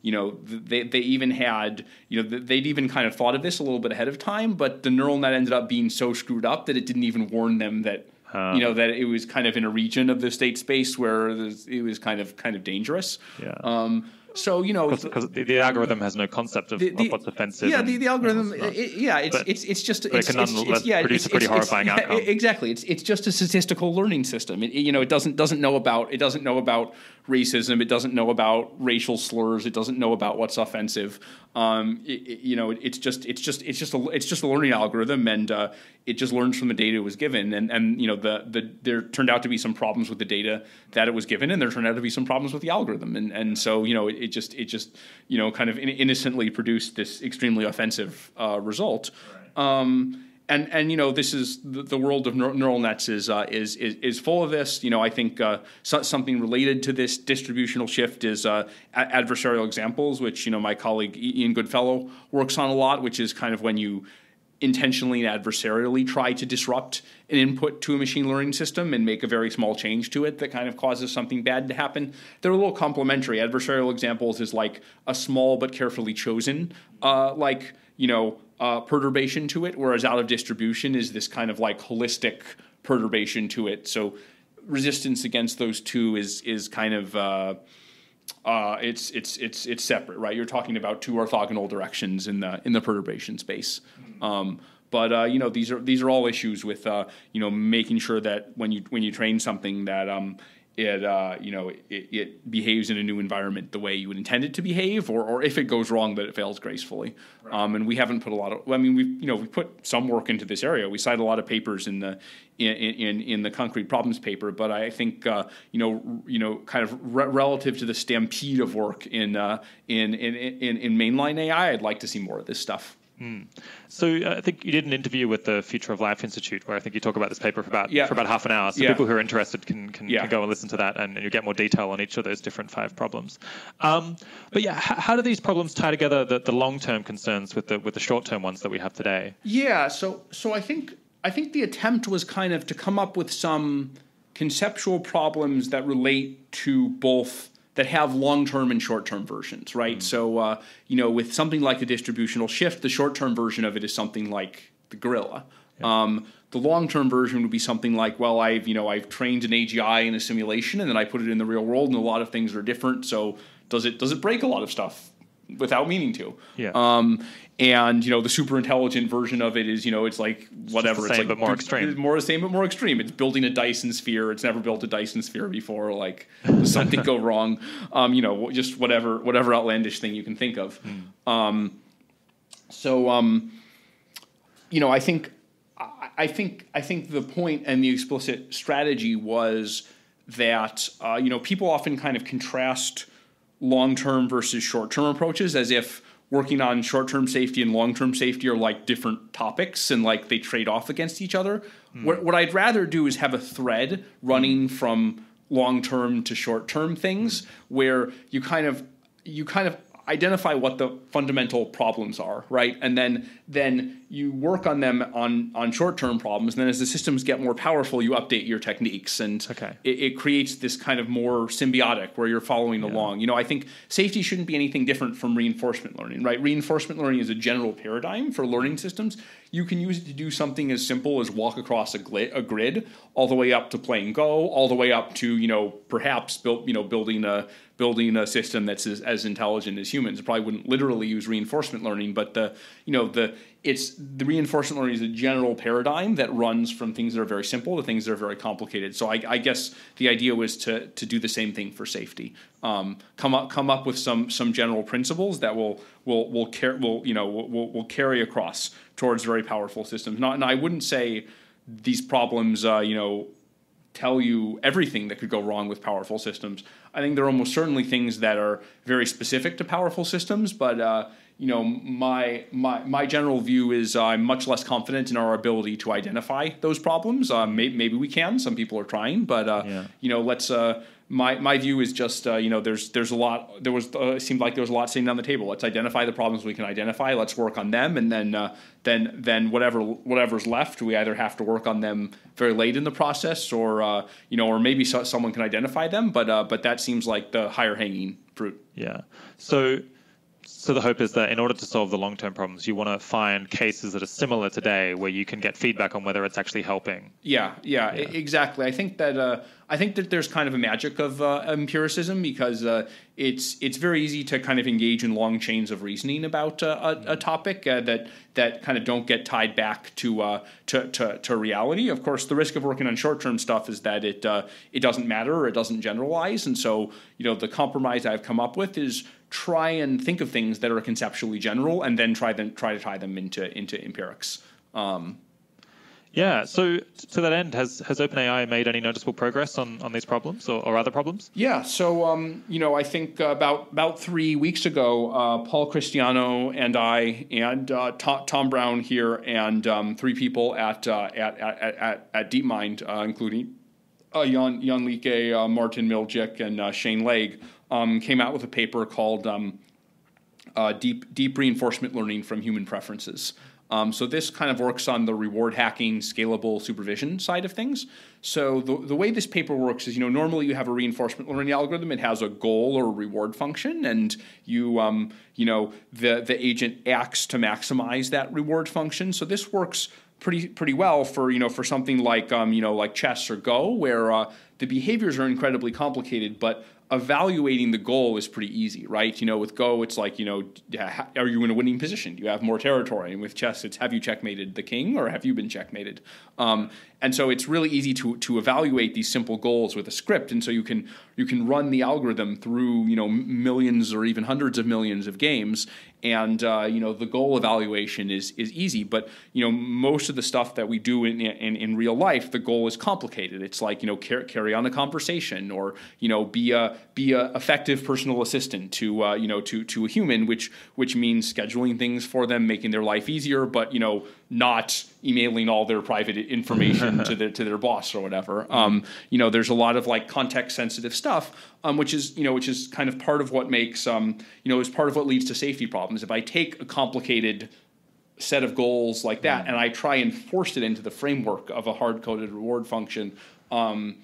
you know, they they even had you know they'd even kind of thought of this a little bit ahead of time, but the neural net ended up being so screwed up that it didn't even warn them that you know that it was kind of in a region of the state space where it was kind of kind of dangerous. Yeah. Um, so you know, because the, the, algorithm has no concept of, the, the, of what's offensive. Yeah, the, the algorithm. It, yeah, it's, it's it's just it's, it can it's, it's, yeah, produce a pretty horrifying outcome. Yeah, exactly. It's it's just a statistical learning system. It, you know, it doesn't doesn't know about it doesn't know about racism. It doesn't know about racial slurs. It doesn't know about what's offensive. Um, it, it, you know, it's just it's just it's just a it's just a learning algorithm, and uh, it just learns from the data it was given. And and you know, the the there turned out to be some problems with the data that it was given, and there turned out to be some problems with the algorithm. And and so you know, it, it just it just you know kind of innocently produced this extremely offensive uh, result. Right. Um, and and you know this is the, the world of neural nets is, uh, is, is full of this. You know, I think uh, so, something related to this distributional shift is uh, adversarial examples, which you know my colleague Ian Goodfellow works on a lot, which is kind of when you intentionally and adversarially try to disrupt an input to a machine learning system and make a very small change to it that kind of causes something bad to happen. They're a little complementary. Adversarial examples is like a small but carefully chosen, uh, like you know uh, perturbation to it, whereas out of distribution is this kind of like holistic perturbation to it. So resistance against those two is is kind of uh, uh, it's it's it's it's separate, right? You're talking about two orthogonal directions in the in the perturbation space. Um, but uh, you know these are these are all issues with uh, you know making sure that when you when you train something that um, it uh, you know it, it, behaves in a new environment the way you would intend it to behave, or, or if it goes wrong, that it fails gracefully. Right. Um, and we haven't put a lot of. I mean, we you know we put some work into this area. We cite a lot of papers in the in in, in the concrete problems paper, but I think uh, you know you know kind of re- relative to the stampede of work in, uh, in in in in mainline AI, I'd like to see more of this stuff. Mm. So uh, I think you did an interview with the Future of Life Institute, where I think you talk about this paper for about yeah. for about half an hour. So yeah. people who are interested can can, yeah. can, go and listen to that, and, and, you get more detail on each of those different five problems. Um, but yeah, h- how do these problems tie together the, the long term concerns with the with the short term ones that we have today? Yeah. So so I think I think the attempt was kind of to come up with some conceptual problems that relate to both that have long-term and short-term versions, right? Mm. So, uh, you know, with something like a distributional shift, the short-term version of it is something like the gorilla. Yeah. Um, the long-term version would be something like, well, I've you know I've trained an AGI in a simulation, and then I put it in the real world, and a lot of things are different. So, does it does it break a lot of stuff? without meaning to. Yeah. Um, and you know the super intelligent version of it is you know it's like whatever it's, same, like but more extreme. It's more the same but more extreme. It's building a Dyson sphere. It's never built a Dyson sphere before. Like something go wrong? Um, you know just whatever whatever outlandish thing you can think of. Mm. Um, so um, you know I think I think I think the point and the explicit strategy was that uh, you know people often kind of contrast long term versus short term approaches as if working on short term safety and long term safety are like different topics and like they trade off against each other. Mm. What, what I'd rather do is have a thread running from long term to short term things mm. where you kind of you kind of identify what the fundamental problems are, right? And then then you work on them on on short term problems. And then as the systems get more powerful, you update your techniques, and okay. it, it, creates this kind of more symbiotic where you're following yeah. along. You know, I think safety shouldn't be anything different from reinforcement learning, right? Reinforcement learning is a general paradigm for learning systems. You can use it to do something as simple as walk across a, gl- a grid, all the way up to playing Go, all the way up to you know perhaps build you know building a building a system that's as, as intelligent as humans. probably wouldn't literally use reinforcement learning, but the you know the it's the reinforcement learning is a general paradigm that runs from things that are very simple to things that are very complicated. So I, I guess the idea was to to do the same thing for safety. Um, come up come up with some some general principles that will will will care will you know will, will carry across towards very powerful systems. Not and I wouldn't say these problems uh, you know tell you everything that could go wrong with powerful systems. I think there are almost certainly things that are very specific to powerful systems, but uh, you know, my my my general view is uh, I'm much less confident in our ability to identify those problems. Uh, maybe, maybe we can. Some people are trying, but uh, yeah. you know, let's uh, my my view is just uh, you know there's there's a lot there was uh, it seemed like there was a lot sitting on the table. Let's identify the problems we can identify. Let's work on them, and then uh, then then whatever whatever's left, we either have to work on them very late in the process, or uh, you know, or maybe so, someone can identify them. But uh, but that seems like the higher hanging fruit. Yeah. So so the hope is that in order to solve the long-term problems, you want to find cases that are similar today, where you can get feedback on whether it's actually helping. Yeah, yeah, yeah. exactly. I think that uh, I think that there's kind of a magic of uh, empiricism because uh, it's it's very easy to kind of engage in long chains of reasoning about uh, a, a, topic uh, that that kind of don't get tied back to, uh, to, to to reality. Of course, the risk of working on short term stuff is that it uh, it doesn't matter or it doesn't generalize, and so you know the compromise I've come up with is try and think of things that are conceptually general and then try them try to tie them into into empirics. Um, yeah. So to that end, has has OpenAI made any noticeable progress on, on these problems or, or other problems? Yeah. So um, you know, I think about about three weeks ago, uh, Paul Christiano and I and uh, Tom, Brown here and um, three people at, uh, at, at, at at DeepMind, uh, including uh, Jan Jan Leike, uh, Martin Miljic, and Shane Legg, um, came out with a paper called um, "Deep Deep Reinforcement Learning from Human Preferences." Um, so this kind of works on the reward hacking, scalable supervision side of things. So the, the way this paper works is, you know, normally you have a reinforcement learning algorithm. It has a goal or a reward function, and you, um, you know, the the agent acts to maximize that reward function. So this works pretty pretty well for you know for something like um, you know like chess or Go, where uh, the behaviors are incredibly complicated, but evaluating the goal is pretty easy, right? You know, with Go, it's like, you know, are you in a winning position? Do you have more territory? And with chess, it's have you checkmated the king or have you been checkmated? Um, and so it's really easy to, to evaluate these simple goals with a script. And so you can you can run the algorithm through you know millions or even hundreds of millions of games, and uh, you know the goal evaluation is is easy. But you know most of the stuff that we do in in, in real life, the goal is complicated. It's like you know car- carry on a conversation or you know be a be a effective personal assistant to uh, you know to to a human, which which means scheduling things for them, making their life easier, but you know not emailing all their private information to their to their boss or whatever. Um, you know, there's a lot of like context sensitive stuff, um, which is you know which is kind of part of what makes um, you know is part of what leads to safety problems. If I take a complicated set of goals like that mm and I try and force it into the framework of a hard coded reward function. Um,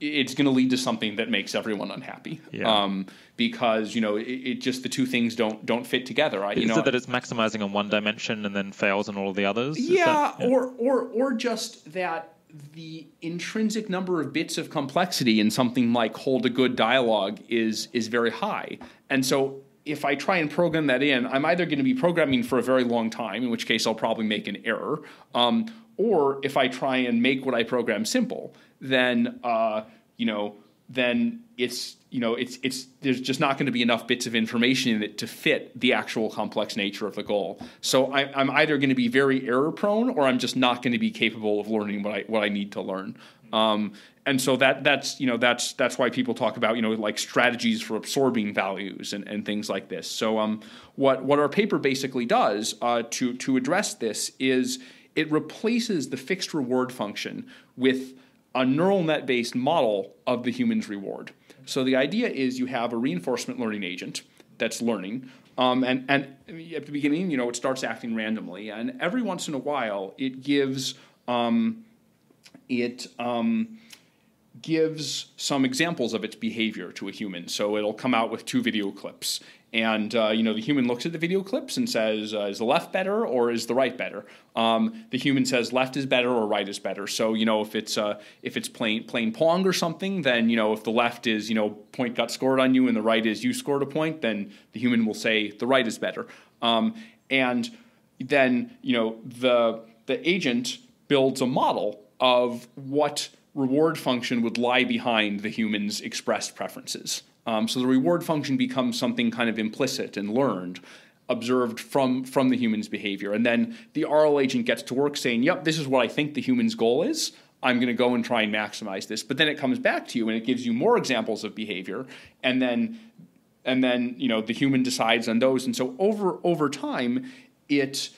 it's going to lead to something that makes everyone unhappy. Yeah. Um, because you know it, it, just the two things don't don't fit together. I, you Is know, it that it's maximizing on one dimension and then fails on all of the others? Yeah, that, yeah, or or or just that the intrinsic number of bits of complexity in something like hold a good dialogue is is very high, and so if I try and program that in, I'm either going to be programming for a very long time, in which case I'll probably make an error, um, or if I try and make what I program simple, then uh, you know then it's you know it's it's there's just not going to be enough bits of information in it to fit the actual complex nature of the goal. So I, am either going to be very error prone or I'm just not going to be capable of learning what I what I need to learn. Um, and so that that's you know that's that's why people talk about you know like strategies for absorbing values and, and things like this. So um, what what our paper basically does uh, to to address this is it replaces the fixed reward function with a neural net based model of the human's reward. So the idea is you have a reinforcement learning agent that's learning. Um, and, and at the beginning, you know, it starts acting randomly, and every once in a while, it gives um, it um, gives some examples of its behavior to a human. So it'll come out with two video clips, and uh, you know the human looks at the video clips and says, uh, "Is the left better or is the right better?" Um, the human says, "Left is better or right is better." So you know if it's uh, if it's plain plain pong or something, then you know if the left is you know point got scored on you and the right is you scored a point, then the human will say the right is better. Um, and then you know the the agent builds a model of what reward function would lie behind the human's expressed preferences. Um, so the reward function becomes something kind of implicit and learned, observed from from the human's behavior, and then the RL agent gets to work saying, "Yep, this is what I think the human's goal is." I'm going to go and try and maximize this. But then it comes back to you and it gives you more examples of behavior, and then and then you know the human decides on those. And so over over time, it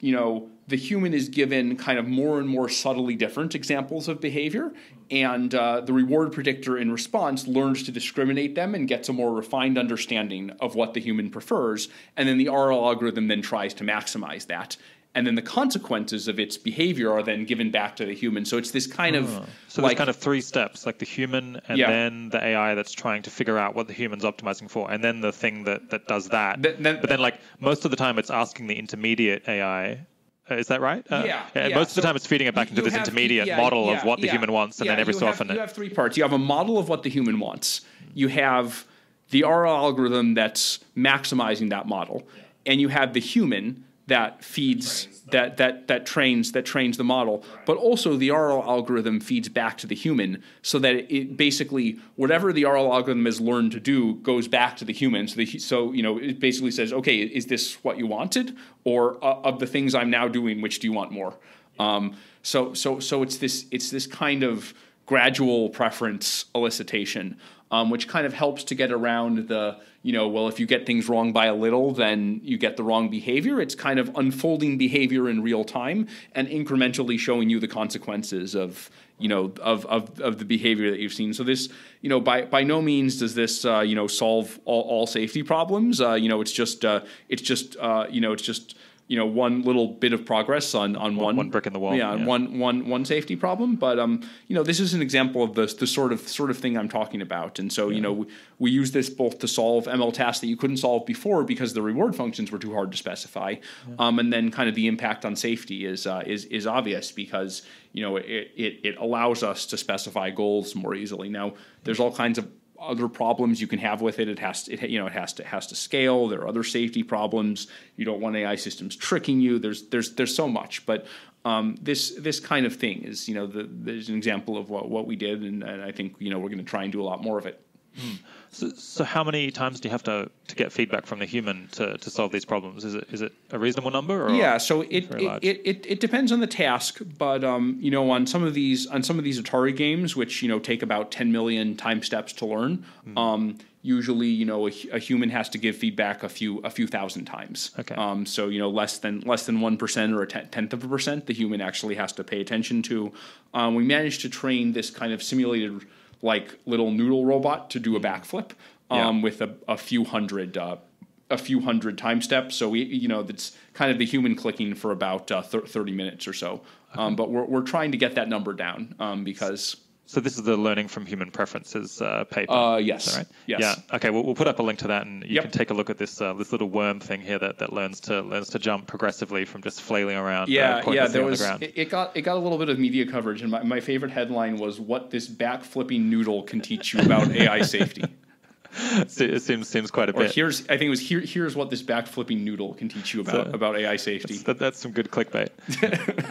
you know the human is given kind of more and more subtly different examples of behavior, and uh, the reward predictor in response learns to discriminate them and gets a more refined understanding of what the human prefers, and then the RL algorithm then tries to maximize that. and then the consequences of its behavior are then given back to the human. So it's this kind of So like there's kind of three steps, like the human, and Yeah. then the AI that's trying to figure out what the human's optimizing for, and then the thing that, that does that. Th- but then, like most of the time, it's asking the intermediate AI. Uh, is that right? Uh, Yeah, yeah. Most of the time, it's feeding it back into this have- intermediate yeah, model yeah, of what the human wants, and then every so have, often, you it- have three parts. You have a model of what the human wants. You have the RL algorithm that's maximizing that model, and you have the human that feeds that that that trains that trains the model. But also the RL algorithm feeds back to the human, so that it, basically whatever the RL algorithm has learned to do goes back to the human. So the, so you know it basically says, okay, is this what you wanted, or uh, of the things I'm now doing, which do you want more? Um, so so so it's this it's this kind of gradual preference elicitation, um, which kind of helps to get around the you know well if you get things wrong by a little then you get the wrong behavior. It's kind of unfolding behavior in real time and incrementally showing you the consequences of you know of, of, of the behavior that you've seen. So this you know by by no means does this uh, you know solve all, all safety problems. Uh, you know it's just uh, it's just uh, you know it's just you know one little bit of progress on on one one brick in the wall, Yeah, yeah. one one one safety problem. But um, you know, this is an example of the the sort of sort of thing I'm talking about. And so you know, we, we use this both to solve ML tasks that you couldn't solve before because the reward functions were too hard to specify, um, and then kind of the impact on safety is uh, is is obvious because you know it, it it allows us to specify goals more easily. Now, there's all kinds of other problems you can have with it. It has to, it, you know, it has to it has to scale. There are other safety problems. You don't want AI systems tricking you. There's there's there's so much, but um, this this kind of thing is you know the, there's an example of what, what we did, and, and I think you know we're going to try and do a lot more of it. So, so how many times do you have to, to get feedback from the human to, to solve these problems? Is it is it a reasonable number? Or Yeah, so it it, it, it it depends on the task, but um, you know, on some of these on some of these Atari games, which you know take about ten million time steps to learn, Hmm. um, usually you know a, a human has to give feedback a few a few thousand times. Okay. Um, so you know less than less than one percent or a ten- tenth of a percent, the human actually has to pay attention to. Um, we managed to train this kind of simulated like little noodle robot to do a backflip Yeah. um, with a, a few hundred. Uh, a few hundred time steps. So we, you know, that's kind of the human clicking for about uh, thir- thirty minutes or so. Um, but we're we're trying to get that number down um, because So this is the learning from human preferences uh, paper. Uh, yes. right? Yes. Yeah. Okay. We'll, we'll put up a link to that, and you Yep. can take a look at this uh, this little worm thing here that, that learns to learns to jump progressively from just flailing around. uh, yeah, yeah, there was the ground. it, it got it got a little bit of media coverage, and my, my favorite headline was "What this back flipping noodle can teach you about AI safety." It seems seems quite a Or bit. here's I think it was here here's what this backflipping noodle can teach you about So- about AI safety. That, that's some good clickbait.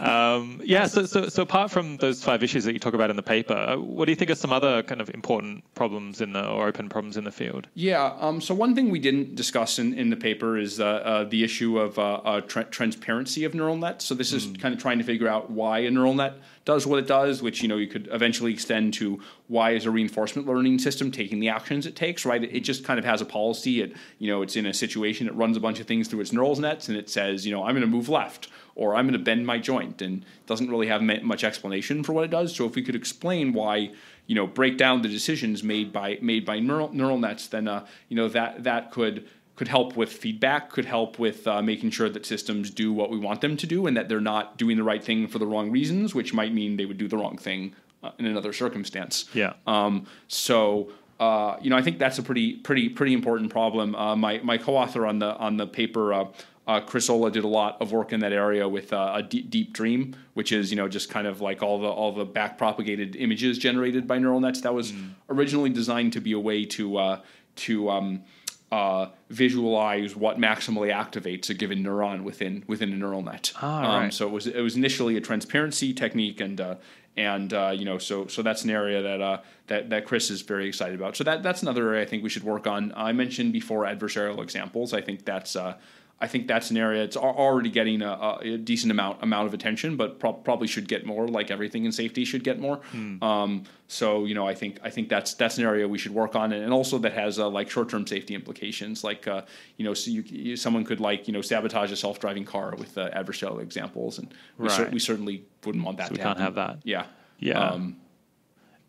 um, yeah. So, so so apart from those five issues that you talk about in the paper, what do you think are some other kind of important problems in the or open problems in the field? Yeah. Um, so one thing we didn't discuss in, in the paper is uh, uh, the issue of uh, uh, tra- transparency of neural nets. So this is kind of trying to figure out why a neural net does what it does, which you know you could eventually extend to why is a reinforcement learning system taking the actions it takes. Right. It, just kind of has a policy. It you know it's in a situation. It runs a bunch of things through its neural nets, and it says you know I'm going to move left or I'm going to bend my joint, and doesn't really have much explanation for what it does. So if we could explain why you know break down the decisions made by made by neural neural nets, then uh, you know that that could could help with feedback, could help with uh, making sure that systems do what we want them to do, and that they're not doing the right thing for the wrong reasons, which might mean they would do the wrong thing uh, in another circumstance. Yeah. Um, so uh, you know, I think that's a pretty pretty pretty important problem. Uh, my my co-author on the on the paper. Uh, uh, Chris Olah did a lot of work in that area with uh, a deep, deep dream, which is you know just kind of like all the all the back propagated images generated by neural nets. That was originally designed to be a way to uh, to um, uh, visualize what maximally activates a given neuron within within a neural net. Ah, um, right. so it was it was initially a transparency technique, and uh, and uh, you know so so that's an area that uh, that that Chris is very excited about. So that that's another area I think we should work on. I mentioned before adversarial examples. I think that's uh, I think that's an area it's already getting a, a decent amount amount of attention, but pro- probably should get more. Like everything in safety should get more. Um, so you know I think I think that's that's an area we should work on, and, and also that has uh, like short term safety implications. Like uh, you know so you, you, someone could like you know sabotage a self driving car with uh, adversarial examples, and we, cer- we certainly wouldn't want that. we to can't happen. have that. Yeah. Yeah. Um,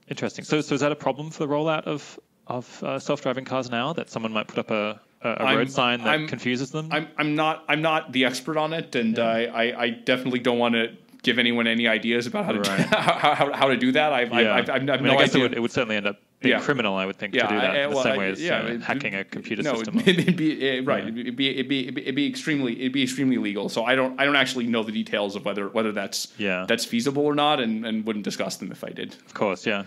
Interesting. So, so is that a problem for the rollout of of uh, self-driving cars now? That someone might put up a, a, a I'm- road sign that I'm- confuses them? I'm I'm not I'm not the expert on it, and I, I I definitely don't want to give anyone any ideas about how to Right. how, how, how to do that. I've yeah. I've, I've, I've, I mean, no I guess idea. it would, it would certainly end up being Yeah. criminal, I would think, yeah, to do that I- in the well, same I- way as yeah, uh, it- hacking a computer no, system. It'd be, uh, right. Yeah. It'd be, it'd be it'd be it'd be extremely it'd be extremely legal. So I don't I don't actually know the details of whether whether that's Yeah. that's feasible or not, and, and wouldn't discuss them if I did. Of course, yeah.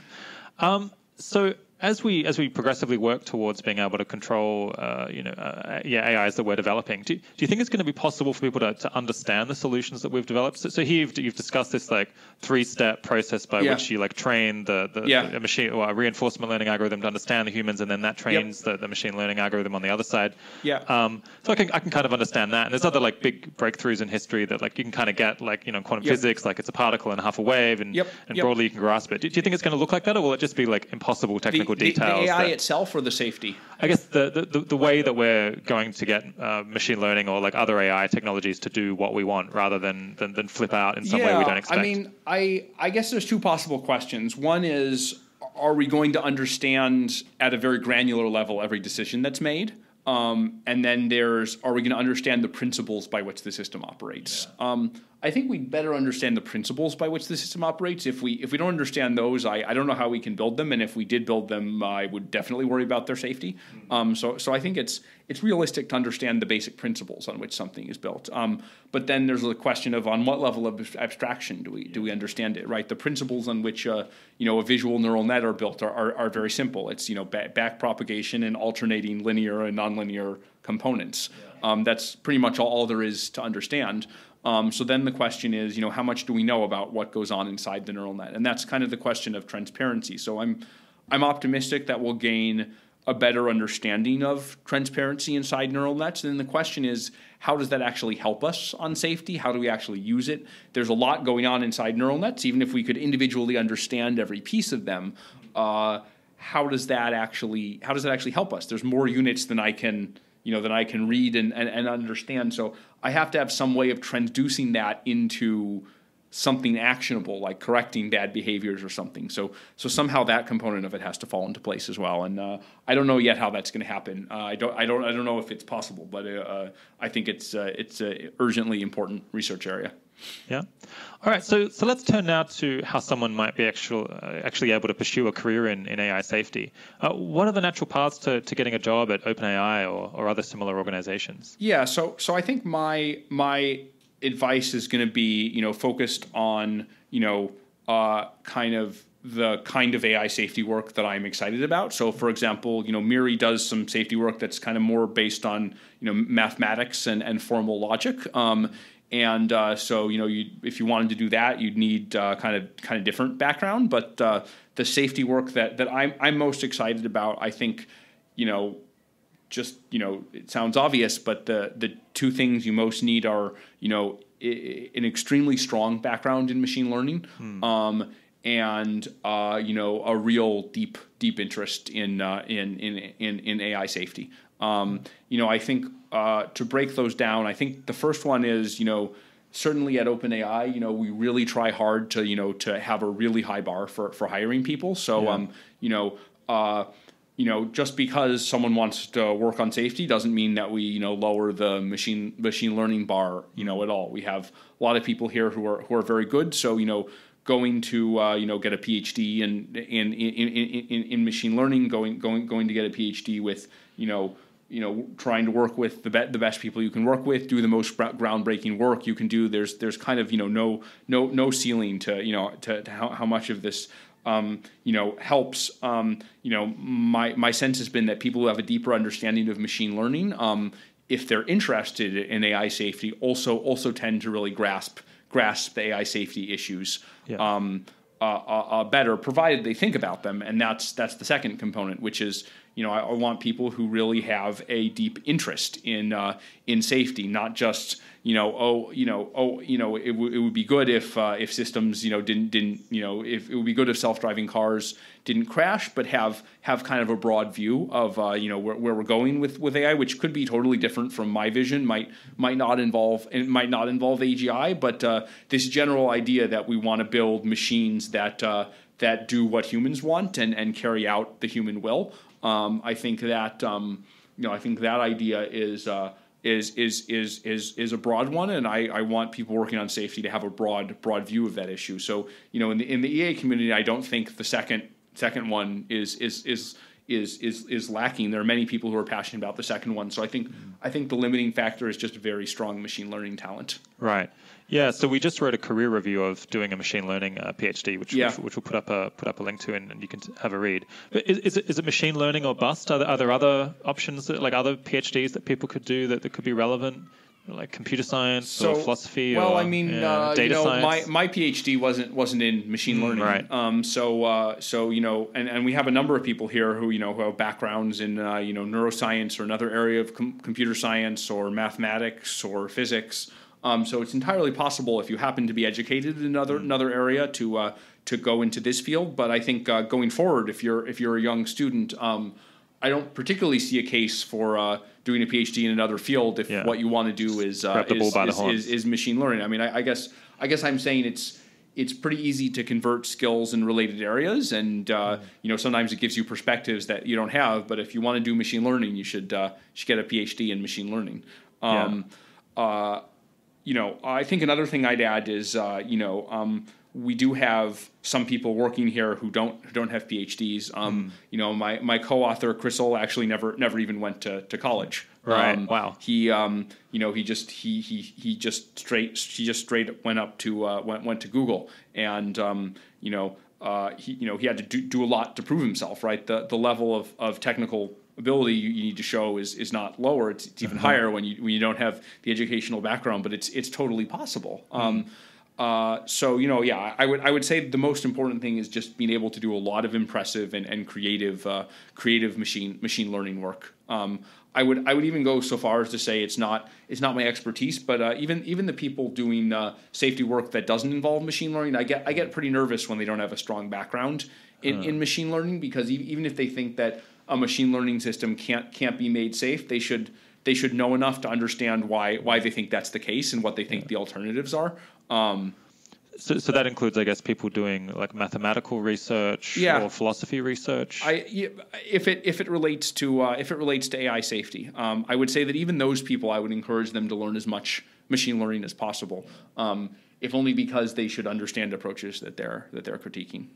Um, so as we as we progressively work towards being able to control, uh, you know, uh, yeah, AIs that we're developing, do, do you think it's going to be possible for people to, to understand the solutions that we've developed? So, so here you've, you've discussed this like three step process by Yeah. which you like train the, the, Yeah. the machine or a reinforcement learning algorithm to understand the humans, and then that trains the, the machine learning algorithm on the other side. Yeah. Um, so I can I can kind of understand that. And there's other like big breakthroughs in history that like you can kind of get like you know quantum Yep. physics, like it's a particle and half a wave, and Yep. and Yep. broadly you can grasp it. Do, do you think it's going to look like that, or will it just be like impossible technical the, the, details? the AI that- itself or the safety? I guess the, the, the, the way that we're going to get uh, machine learning or like other AI technologies to do what we want rather than, than, than flip out in some way we don't expect. I mean, I I guess there's two possible questions. One is, are we going to understand at a very granular level every decision that's made? Um, and then there's, are we going to understand the principles by which the system operates? Um, I think we better understand the principles by which the system operates. If we if we don't understand those, I, I don't know how we can build them. And if we did build them, I would definitely worry about their safety. Um, so so I think it's it's realistic to understand the basic principles on which something is built. Um, but then there's the question of on what level of abstraction do we do we understand it? Right, the principles on which uh, you know a visual neural net are built are, are, are very simple. It's you know back, back propagation and alternating linear and nonlinear components. Um, that's pretty much all, all there is to understand. Um, so then the question is, you know, how much do we know about what goes on inside the neural net? And that's kind of the question of transparency. So I'm, I'm optimistic that we'll gain a better understanding of transparency inside neural nets. And then the question is, how does that actually help us on safety? How do we actually use it? There's a lot going on inside neural nets. Even if we could individually understand every piece of them, uh, how does that actually how does that actually help us? There's more units than I can you know that I can read and, and, and understand. So I have to have some way of transducing that into something actionable, like correcting bad behaviors or something. So so somehow that component of it has to fall into place as well. And uh, I don't know yet how that's going to happen. Uh, I don't I don't I don't know if it's possible, but uh, I think it's uh, it's urgently important research area. Yeah. All right. So so let's turn now to how someone might be actual, uh, actually able to pursue a career in, in AI safety. Uh, what are the natural paths to, to getting a job at OpenAI or, or other similar organizations? Yeah, so so I think my my advice is going to be you know focused on you know uh, kind of the kind of AI safety work that I'm excited about. So, for example, you know, MIRI does some safety work that's kind of more based on you know mathematics and, and formal logic. Um, and uh, so, you know, you, if you wanted to do that, you'd need uh, kind of kind of different background. But uh, the safety work that that I'm I'm most excited about, I think, you know, just you know it sounds obvious but the the two things you most need are you know I- an extremely strong background in machine learning um, and uh, you know a real deep deep interest in uh, in, in in in AI safety um, you know I think uh, to break those down I think the first one is you know certainly at OpenAI, you know, we really try hard to, you know, to have a really high bar for, for hiring people. So, Yeah. um, you know, uh, you know, just because someone wants to work on safety doesn't mean that we, you know, lower the machine machine learning bar, you know, at all. We have a lot of people here who are who are very good. So, you know, going to uh, you know get a PhD in in, in, in, in in machine learning, going going going to get a PhD with you know you know trying to work with the be- the best people you can work with, do the most bra- groundbreaking work you can do. There's there's kind of you know no no no ceiling to you know to, to how, how much of this um, you know helps. Um, you know my my sense has been that people who have a deeper understanding of machine learning, um, if they're interested in AI safety, also also tend to really grasp grasp the AI safety issues. Yeah. Um, uh, uh, uh, better, provided they think about them, and that's that's the second component, which is you know I, I want people who really have a deep interest in uh, in safety, not just you know oh you know oh you know it, w- it would be good if uh, if systems you know didn't didn't you know if it would be good if self driving cars didn't crash, but have have kind of a broad view of uh, you know where, where we're going with with AI, which could be totally different from my vision. Might might not involve it might not involve AGI, but uh, this general idea that we want to build machines that uh, that do what humans want and and carry out the human will. Um, I think that. Um, you know, I think that idea is. Uh, is is is is is a broad one, and I, I want people working on safety to have a broad broad view of that issue. So you know, in the in the EA community, I don't think the second second one is is is is is is lacking. There are many people who are passionate about the second one. So I think I think the limiting factor is just very strong machine learning talent. Right. Yeah. So we just wrote a career review of doing a machine learning uh, PhD, which, Yeah. which which we'll put up a put up a link to, and, and you can have a read. But is, is it is it machine learning or bust? Are there, are there other options that, like other PhDs that people could do that, that could be relevant, like computer science or philosophy? Well, or, I mean, yeah, uh, you data know, science. my my PhD wasn't wasn't in machine learning, right. Um, so uh, so you know, and, and we have a number of people here who you know who have backgrounds in uh, you know neuroscience or another area of com- computer science or mathematics or physics. Um, so it's entirely possible if you happen to be educated in another another area to uh, to go into this field. But I think uh, going forward, if you're if you're a young student. Um, I don't particularly see a case for uh, doing a PhD in another field if Yeah. what you want to do is uh, Grab the bull is, is, is, is machine learning. I mean, I, I guess I guess I'm saying it's it's pretty easy to convert skills in related areas, and uh, Mm-hmm. you know sometimes it gives you perspectives that you don't have. But if you want to do machine learning, you should uh, should get a PhD in machine learning. Um, uh, you know, I think another thing I'd add is, uh, you know, um, we do have some people working here who don't who don't have PhDs. Um, You know, my, my co-author Chris Olah actually never never even went to, to college. Right. Um, Wow. He, um, you know, he just he he he just straight he just straight went up to uh, went went to Google and um, you know uh, he you know he had to do, do a lot to prove himself. Right. The the level of, of technical ability you, you need to show is, is not lower. It's, it's even higher when you when you don't have the educational background. But it's it's totally possible. Um, uh, so you know, yeah, I would I would say the most important thing is just being able to do a lot of impressive and, and creative uh, creative machine machine learning work. Um, I would I would even go so far as to say it's not it's not my expertise, but uh, even even the people doing uh, safety work that doesn't involve machine learning, I get I get pretty nervous when they don't have a strong background in, in machine learning because even if they think that a machine learning system can't can't be made safe, they should they should know enough to understand why why they think that's the case and what they think the alternatives are. Um, So, so that includes, I guess, people doing like mathematical research Yeah. or philosophy research. I if it if it relates to uh, if it relates to AI safety, um, I would say that even those people, I would encourage them to learn as much machine learning as possible. Um, if only because they should understand approaches that they're that they're critiquing.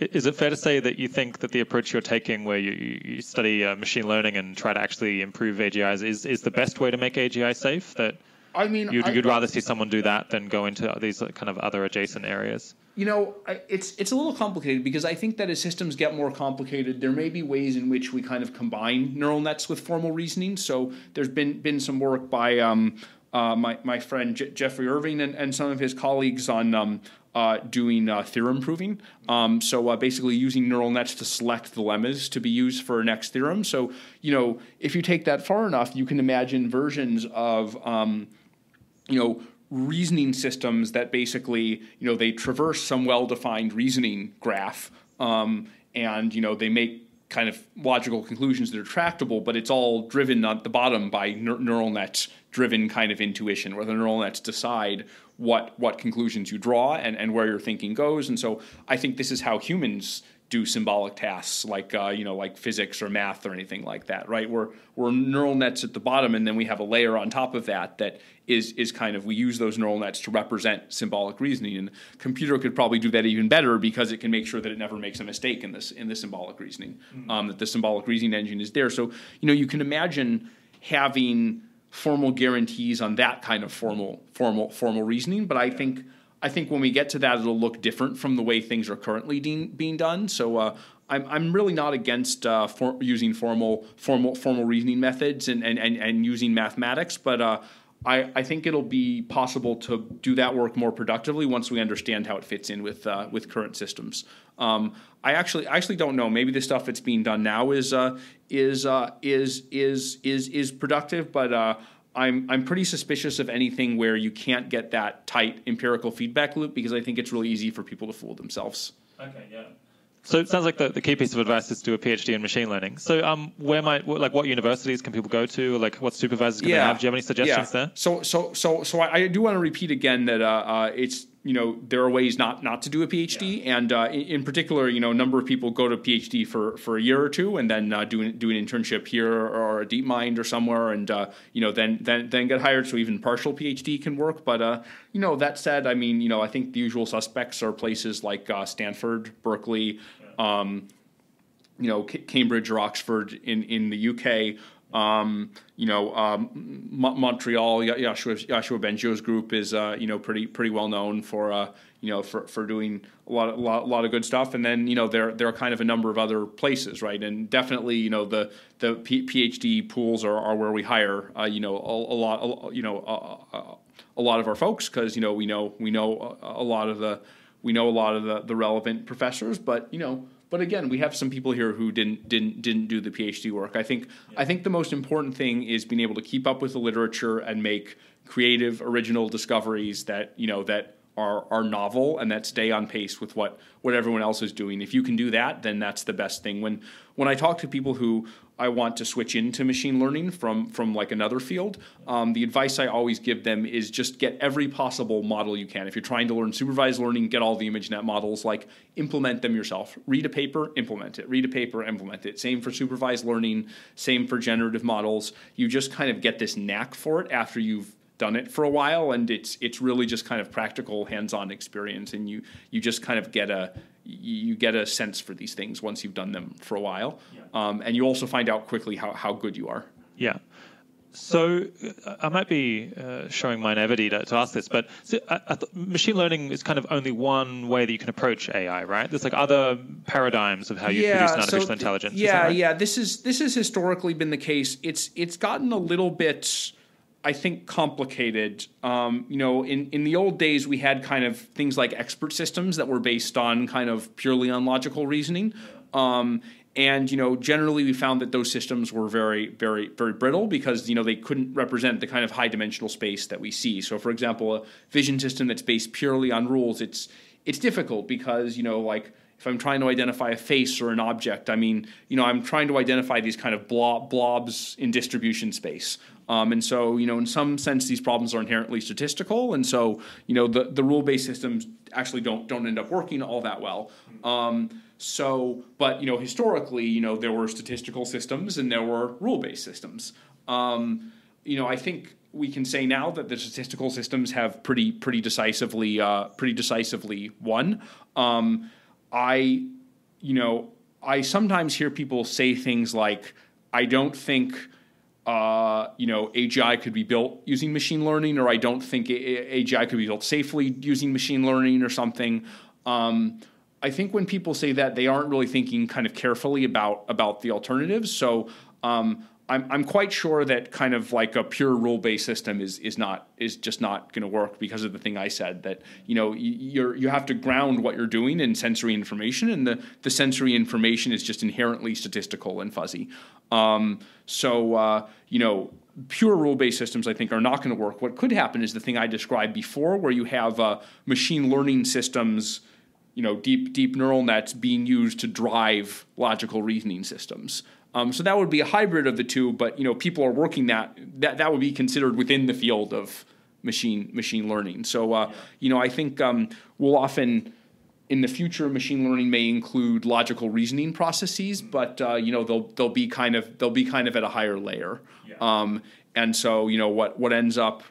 I- Is it fair to say that you think that the approach you're taking, where you, you study uh, machine learning and try to actually improve AGIs, is, is the best way to make AGI safe? That I mean, you'd, I- you'd rather see someone do that than go into these kind of other adjacent areas? You know, it's it's a little complicated because I think that as systems get more complicated, there may be ways in which we kind of combine neural nets with formal reasoning. So there's been been some work by um, uh, my my friend Je- Geoffrey Irving and, and some of his colleagues on um, uh, doing uh, theorem proving. Um, so uh, basically using neural nets to select the lemmas to be used for next theorem. So you know, if you take that far enough, you can imagine versions of um, you know reasoning systems that basically you know they traverse some well-defined reasoning graph um, and you know they make kind of logical conclusions that are tractable but it's all driven at the bottom by neur- neural nets driven kind of intuition where the neural nets decide what what conclusions you draw and, and where your thinking goes. And so i think this is how humans do symbolic tasks like uh, you know like physics or math or anything like that right? We're, we're neural nets at the bottom and then we have a layer on top of that that is is kind of we use those neural nets to represent symbolic reasoning. And computer could probably do that even better because it can make sure that it never makes a mistake in this in the symbolic reasoning um, that the symbolic reasoning engine is there. So you know you can imagine having formal guarantees on that kind of formal formal formal reasoning but i think I think when we get to that, it'll look different from the way things are currently de- being done. So uh, I'm, I'm really not against uh, for, using formal formal formal reasoning methods and, and, and, and using mathematics, but uh, I, I think it'll be possible to do that work more productively once we understand how it fits in with uh, with current systems. Um, I actually I actually don't know. Maybe the stuff that's being done now is uh, is uh, is is is is productive, but uh, I'm I'm pretty suspicious of anything where you can't get that tight empirical feedback loop because I think it's really easy for people to fool themselves. Okay, yeah. So it sounds like the, the key piece of advice is to do a PhD in machine learning. So um, where might what- like what universities can people go to? Like what supervisors can they have? Do you have any suggestions yeah. there? So so so so I, I do want to repeat again that uh, uh, it's you know there are ways not not to do a PhD, yeah. and uh, in, in, particular, you know, a number of people go to PhD for, for a year or two, and then uh, do an, do an internship here or a DeepMind or somewhere, and uh, you know then then then get hired. So even partial PhD can work. But uh, you know that said, I mean, you know, I think the usual suspects are places like uh, Stanford, Berkeley. Um, you know, C- Cambridge or Oxford in, in the UK, um, you know, um, Montreal, Yoshua, Yoshua Bengio's group is, uh, you know, pretty pretty well known for, uh, you know, for, for doing a lot, of, lot, a lot of good stuff. And then, you know, there there are kind of a number of other places, right? And definitely, you know, the the PhD pools are, are where we hire, uh, you know, a, a lot, a, you know, a, a, lot of our folks because you know we know we know a, lot of the we know a lot of the, the relevant professors, but you know but again, we have some people here who didn't didn't didn't do the PhD work. I think yeah. I think the most important thing is being able to keep up with the literature and make creative, original discoveries that you know that are are novel and that stay on pace with what what everyone else is doing. If you can do that, then that's the best thing. When when I talk to people who I want to switch into machine learning from from like another field, um, the advice I always give them is just get every possible model you can. If you're trying to learn supervised learning, get all the ImageNet models. Like implement them yourself. Read a paper, implement it. Read a paper, implement it. Same for supervised learning. Same for generative models. You just kind of get this knack for it after you've done it for a while and it's it's really just kind of practical hands-on experience and you you just kind of get a you get a sense for these things once you've done them for a while yeah. um, and you also find out quickly how, how good you are yeah so uh, I might be uh, showing my naivety to, to ask this, but so I, I machine learning is kind of only one way that you can approach AI, right? There's like other paradigms of how you yeah, produce an artificial so intelligence. Yeah, right? yeah. This is this has historically been the case. It's it's gotten a little bit I think, complicated. Um, you know, in, in the old days, we had kind of things like expert systems that were based on kind of purely on logical reasoning. Um, and you know, generally, we found that those systems were very, very, very brittle because you know they couldn't represent the kind of high dimensional space that we see. So, for example, a vision system that's based purely on rules, it's it's difficult because you know, like if I'm trying to identify a face or an object, I mean, you know, I'm trying to identify these kind of blob, blobs in distribution space. Um, and so, you know, in some sense, these problems are inherently statistical, and so, you know, the, the rule-based systems actually don't don't end up working all that well. Um, so, but you know, historically, you know, there were statistical systems and there were rule-based systems. Um, you know, I think we can say now that the statistical systems have pretty pretty decisively uh, pretty decisively won. Um, I, you know, I sometimes hear people say things like, "I don't think." Uh, you know, AGI could be built using machine learning, or I don't think AGI could be built safely using machine learning or something. Um, I think when people say that, they aren't really thinking kind of carefully about about the alternatives. So um, I'm I'm quite sure that kind of like a pure rule based system is is not is just not going to work because of the thing I said that you know you're you have to ground what you're doing in sensory information, and the the sensory information is just inherently statistical and fuzzy. Um, so uh, you know pure rule-based systems i think are not going to work what could happen is the thing i described before where you have uh, machine learning systems you know deep deep neural nets being used to drive logical reasoning systems um, so that would be a hybrid of the two, but you know people are working that that that would be considered within the field of machine machine learning. So uh, you know I think um, we'll often in the future machine learning may include logical reasoning processes, but uh, you know they'll they'll be kind of they'll be kind of at a higher layer. Yeah. Um, and so you know what what ends up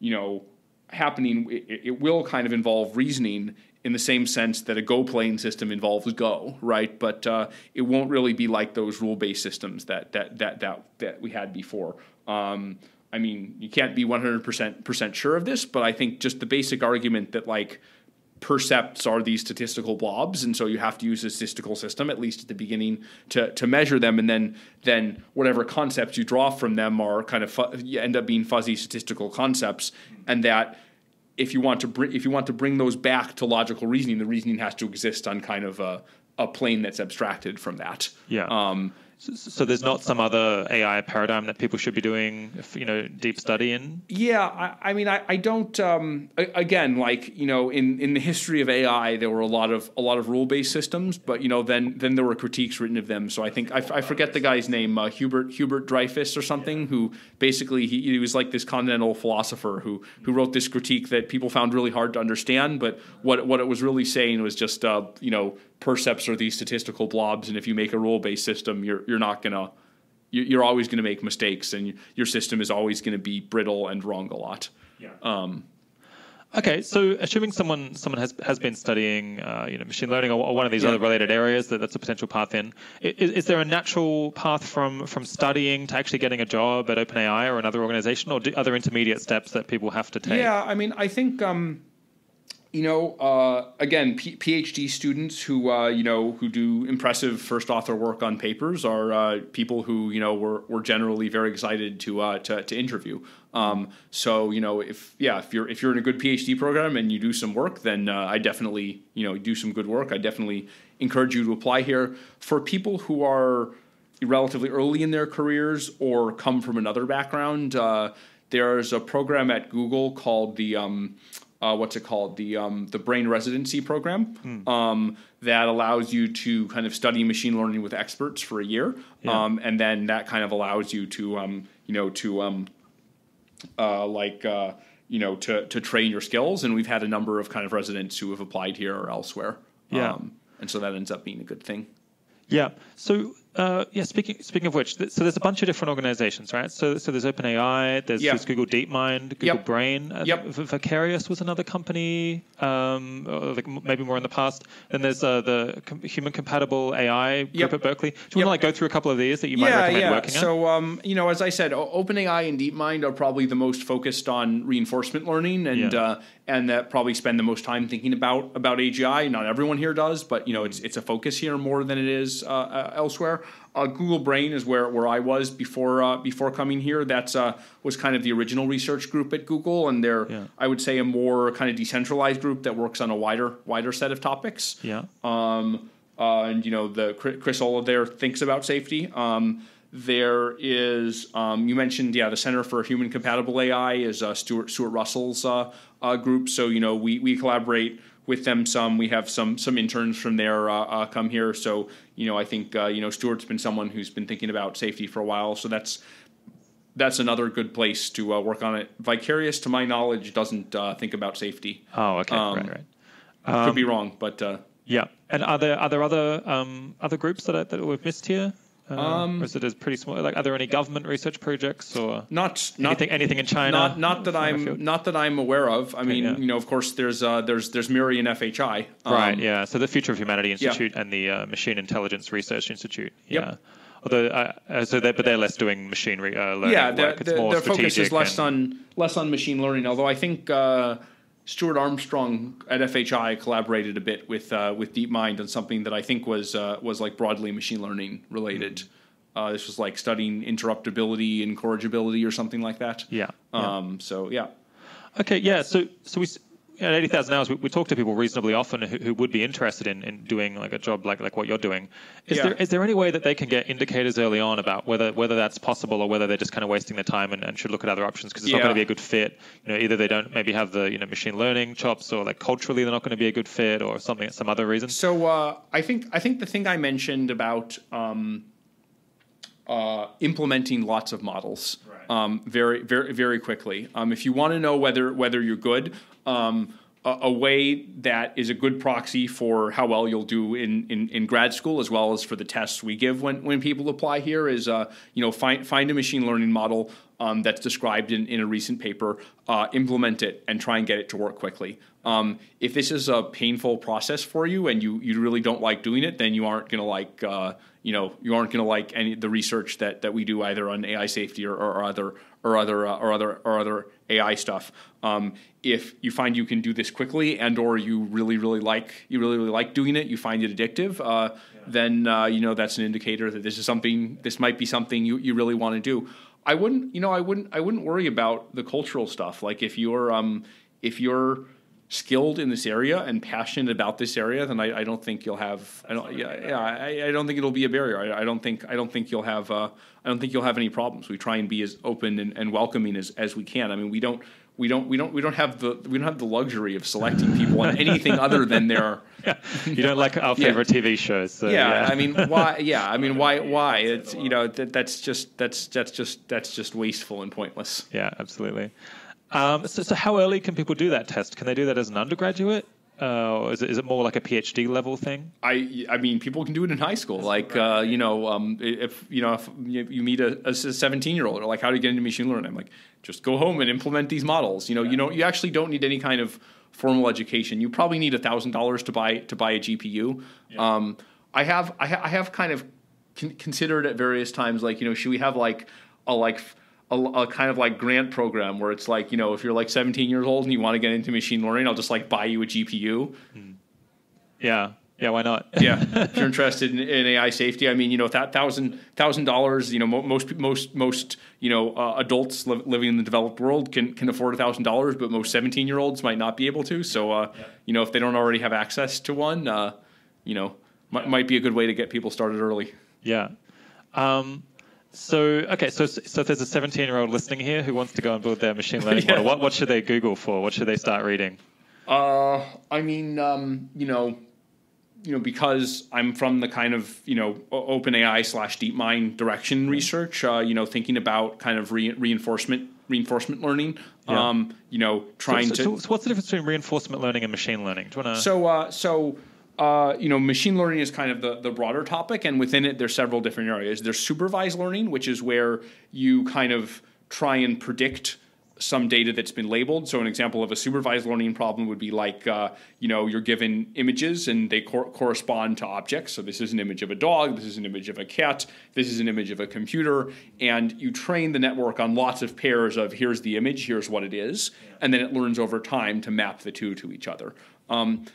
you know happening it, it will kind of involve reasoning in the same sense that a Go playing system involves Go, right? But uh, it won't really be like those rule based systems that that that that that we had before. Um, I mean, you can't be one hundred percent percent sure of this, but I think just the basic argument that like percepts are these statistical blobs and so you have to use a statistical system at least at the beginning to, to measure them and then then whatever concepts you draw from them are kind of fu- end up being fuzzy statistical concepts and that if you want to bring if you want to bring those back to logical reasoning, the reasoning has to exist on kind of a, a plane that's abstracted from that. Yeah. Um, So, so, there's not some other AI paradigm that people should be doing, if you know, deep study in. Yeah, I, I mean, I, I don't. Um, again, like you know, in, in the history of AI, there were a lot of a lot of rule based systems, but you know, then then there were critiques written of them. So I think I, I forget the guy's name, uh, Hubert Hubert Dreyfus or something, who basically he, he was like this continental philosopher who who wrote this critique that people found really hard to understand. But what what it was really saying was just uh, you know percepts are these statistical blobs, and if you make a rule based system, you're you're not gonna you're always going to make mistakes, and your system is always going to be brittle and wrong a lot. Yeah. Um, okay, so assuming someone someone has has been studying, uh, you know, machine learning or, or one of these yeah. other related areas, that, that's a potential path in. Is, is, there a natural path from from studying to actually getting a job at OpenAI or another organization, or do other intermediate steps that people have to take? Yeah, I mean, I think. Um, you know, uh, again, P- PhD students who uh, you know who do impressive first author work on papers are uh, people who you know we're, we're generally very excited to uh, to, to interview. Um, so you know, if yeah, if you're if you're in a good PhD program and you do some work, then uh, I definitely you know do some good work. I definitely encourage you to apply here. For people who are relatively early in their careers or come from another background, uh, there's a program at Google called the um, uh, what's it called the um, the brain residency program mm. um, that allows you to kind of study machine learning with experts for a year, yeah. um, and then that kind of allows you to um, you know to um, uh, like uh, you know to to train your skills. And we've had a number of kind of residents who have applied here or elsewhere. Yeah, um, and so that ends up being a good thing. Yeah. So uh, yeah, speaking speaking of which, th- so there's a bunch of different organizations, right? So so there's OpenAI, there's, yeah. there's Google DeepMind, Google yep. Brain. Uh, yep. V- Vicarious was another company, um, like maybe more in the past. Then there's uh, the com- human compatible AI group yep. at Berkeley. Do you want to like go through a couple of these that you might yeah, recommend yeah. working on? So um, you know, as I said, OpenAI and DeepMind are probably the most focused on reinforcement learning, and uh, and that probably spend the most time thinking about about AGI. Not everyone here does, but you know, it's it's a focus here more than it is uh, uh, elsewhere. Uh, Google Brain is where, where I was before uh, before coming here. That's uh, was kind of the original research group at Google, and they're yeah. I would say a more kind of decentralized group that works on a wider wider set of topics. Yeah. Um, uh, and you know the Chris Olah there thinks about safety. Um, there is um, you mentioned yeah the Center for Human Compatible AI is uh, Stuart Stuart Russell's uh, group. So you know we we collaborate with them some. We have some some interns from there uh, uh, come here. So you know, I think uh, you know Stuart's been someone who's been thinking about safety for a while. So that's that's another good place to uh, work on it. Vicarious, to my knowledge, doesn't uh, think about safety. Oh, okay, um, right, right. Um, could be um, wrong, but uh, yeah. And are there are there other um, other groups that are, that we've missed here? Uh, um, or is it as pretty small? Like, are there any government research projects or not? Anything, anything in China? Not, not that I'm not that I'm aware of. I mean, yeah. you know, of course, there's uh, there's there's MIRI and FHI. Um, right. Yeah. So the Future of Humanity Institute yeah. and the uh, Machine Intelligence Research Institute. Yeah. Yep. Although, uh, uh, so they're, but they're less doing machine re- uh, learning yeah, work. It's more their focus is less on less on machine learning. Although I think uh, Stuart Armstrong at FHI collaborated a bit with uh, with DeepMind on something that I think was uh, was like broadly machine learning related. Mm-hmm. Uh, this was like studying interruptibility and corrigibility or something like that. Yeah. Um, yeah. So yeah. Okay. Yeah. So so we at 80,000 hours, we, we, talk to people reasonably often who, who, would be interested in, in doing like a job like, like what you're doing. Is yeah. there is there any way that they can get indicators early on about whether whether that's possible or whether they're just kind of wasting their time and, and should look at other options because it's yeah. not going to be a good fit? You know, either they don't maybe have the you know machine learning chops or like culturally they're not going to be a good fit or something some other reason. So uh, I think I think the thing I mentioned about um, uh, implementing lots of models right. um, very, very, very quickly. Um, if you want to know whether whether you're good, um, a, a, way that is a good proxy for how well you'll do in, in, in, grad school, as well as for the tests we give when, when people apply here, is uh, you know find find a machine learning model um, that's described in, in a recent paper, uh, implement it, and try and get it to work quickly. Um, if this is a painful process for you and you, you really don't like doing it, then you aren't going to like uh, you know you aren't going to like any the research that, that we do either on AI safety or, or other or other uh, or other or other AI stuff. Um, if you find you can do this quickly and or you really really like you really really like doing it, you find it addictive, uh, yeah. then uh, you know that's an indicator that this is something this might be something you, you really want to do. I wouldn't you know I wouldn't I wouldn't worry about the cultural stuff. Like if you're um, if you're skilled in this area and passionate about this area, then I, I don't think you'll have. I don't. Yeah, yeah. I, I don't think it'll be a barrier. I, I don't think. I don't think you'll have. Uh, I don't think you'll have any problems. We try and be as open and, and welcoming as, as we can. I mean, we don't. We don't. We don't. We don't have the. We don't have the luxury of selecting people on anything other than their. You don't like our favorite TV shows. So, yeah, yeah, I mean, why? Yeah, I mean, why? Why? It's you know that, that's just that's that's just that's just wasteful and pointless. Yeah, absolutely. Um, so, so how early can people do that test? Can they do that as an undergraduate? Uh, or is it, is it more like a PhD level thing? I I mean, people can do it in high school. Like uh, you know, um, if you know, if you meet a seventeen year old, or like, how do you get into machine learning? I'm like, just go home and implement these models. You know, you know, you actually don't need any kind of formal education. You probably need a thousand dollars to buy to buy a GPU. Yeah. Um, I have I, ha- I have kind of con- considered at various times, like you know, should we have like a like a, a, kind of like grant program where it's like you know if you're like 17 years old and you want to get into machine learning i'll just like buy you a gpu yeah. Yeah why not? Yeah. If you're interested in, in, ai safety i mean you know that thousand thousand dollars you know most most most you know uh, adults li- living in the developed world can can afford a thousand dollars but most 17 year olds might not be able to. So uh, yeah. you know if they don't already have access to one uh, you know m- might be a good way to get people started early. Yeah. Um, so okay, so so if there's a 17 year old listening here who wants to go and build their machine learning yeah. model, what what should they Google for? What should they start reading? Uh, I mean, um, you know, you know, because I'm from the kind of you know OpenAI slash DeepMind direction research, uh, you know, thinking about kind of re- reinforcement reinforcement learning. Yeah. Um, you know, trying so, so, to. So, what's the difference between reinforcement learning and machine learning? Do you want to? So, uh, so uh, you know, machine learning is kind of the, the broader topic, and within it, there's several different areas. There's supervised learning, which is where you kind of try and predict some data that's been labeled. So, an example of a supervised learning problem would be like, uh, you know, you're given images and they cor- correspond to objects. So, this is an image of a dog, this is an image of a cat, this is an image of a computer, and you train the network on lots of pairs of here's the image, here's what it is, and then it learns over time to map the two to each other. Um,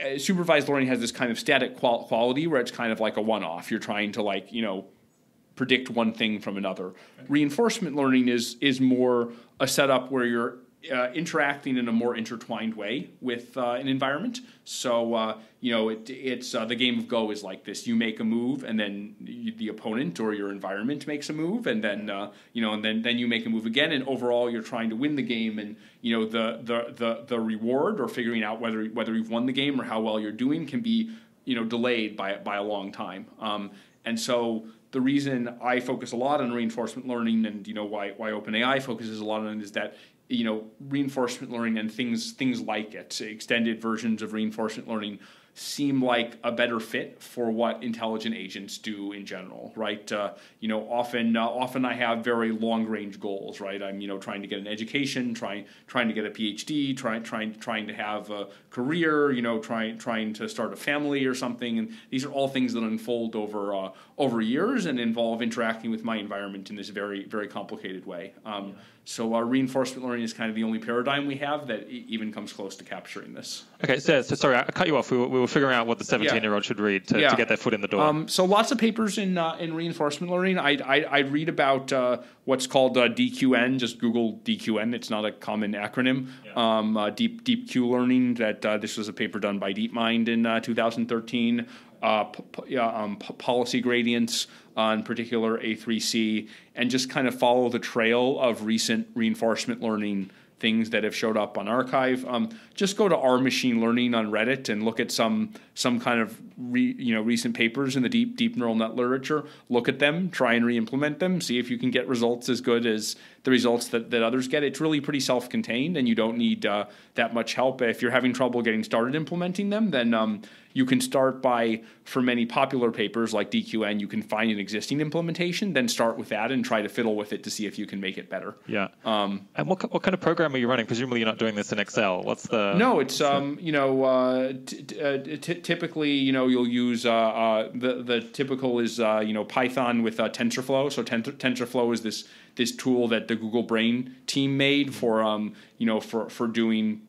Uh, supervised learning has this kind of static qual- quality where it's kind of like a one-off. You're trying to like you know predict one thing from another. Reinforcement learning is is more a setup where you're uh, interacting in a more intertwined way with uh, an environment. So uh, you know, it, it's uh, the game of Go is like this: you make a move, and then you, the opponent or your environment makes a move, and then uh, you know, and then then you make a move again, and overall you're trying to win the game, and you know, the the the the reward or figuring out whether whether you've won the game or how well you're doing can be you know delayed by by a long time, um, and so the reason I focus a lot on reinforcement learning and you know why why OpenAI focuses a lot on it is that you know reinforcement learning and things things like it extended versions of reinforcement learning seem like a better fit for what intelligent agents do in general, right? Uh, you know, often uh, often I have very long range goals, right? I'm you know trying to get an education, trying trying to get a PhD, trying trying trying to have a career, you know, trying trying to start a family or something, and these are all things that unfold over uh, over years and involve interacting with my environment in this very very complicated way. Um, yeah. So our reinforcement learning is kind of the only paradigm we have that even comes close to capturing this. Okay, so, so sorry, I cut you off. We were, we were figuring out what the 17 year old should read to, yeah. to, get their foot in the door. Um, so lots of papers in uh, in reinforcement learning. I I read about uh, what's called uh, DQN. Just Google DQN. It's not a common acronym. Um, uh, deep deep Q learning. That uh, this was a paper done by DeepMind in uh, 2013. P- p- um, p- policy gradients on particular A3C, and just kind of follow the trail of recent reinforcement learning things that have showed up on arXiv. Um, just go to R machine learning on Reddit and look at some some kind of re, you know recent papers in the deep deep neural net literature. Look at them, try and re-implement them, see if you can get results as good as the results that, that others get. It's really pretty self-contained, and you don't need uh, that much help. If you're having trouble getting started implementing them, then um, you can start by, for many popular papers like DQN, you can find an existing implementation, then start with that and try to fiddle with it to see if you can make it better. Yeah. Um, and what, what kind of program are you running? Presumably you're not doing this in Excel. What's the? No, it's um, you know, uh, t- t- uh, t- typically you know you'll use uh, uh, the the typical is uh, you know Python with uh, TensorFlow. So Ten- TensorFlow is this this tool that the Google Brain team made for um, you know for for doing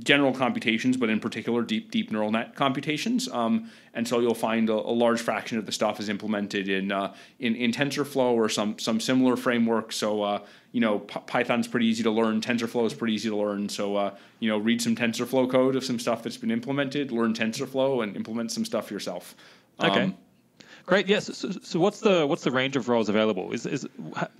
general computations, but in particular deep deep neural net computations. Um, and so you'll find a, a, large fraction of the stuff is implemented in uh, in, in TensorFlow or some some similar framework. So uh, you know P- Python's pretty easy to learn. TensorFlow is pretty easy to learn. So uh, you know read some TensorFlow code of some stuff that's been implemented. Learn TensorFlow and implement some stuff yourself. Okay. Great. Yes. So, so, what's the what's the range of roles available? Is is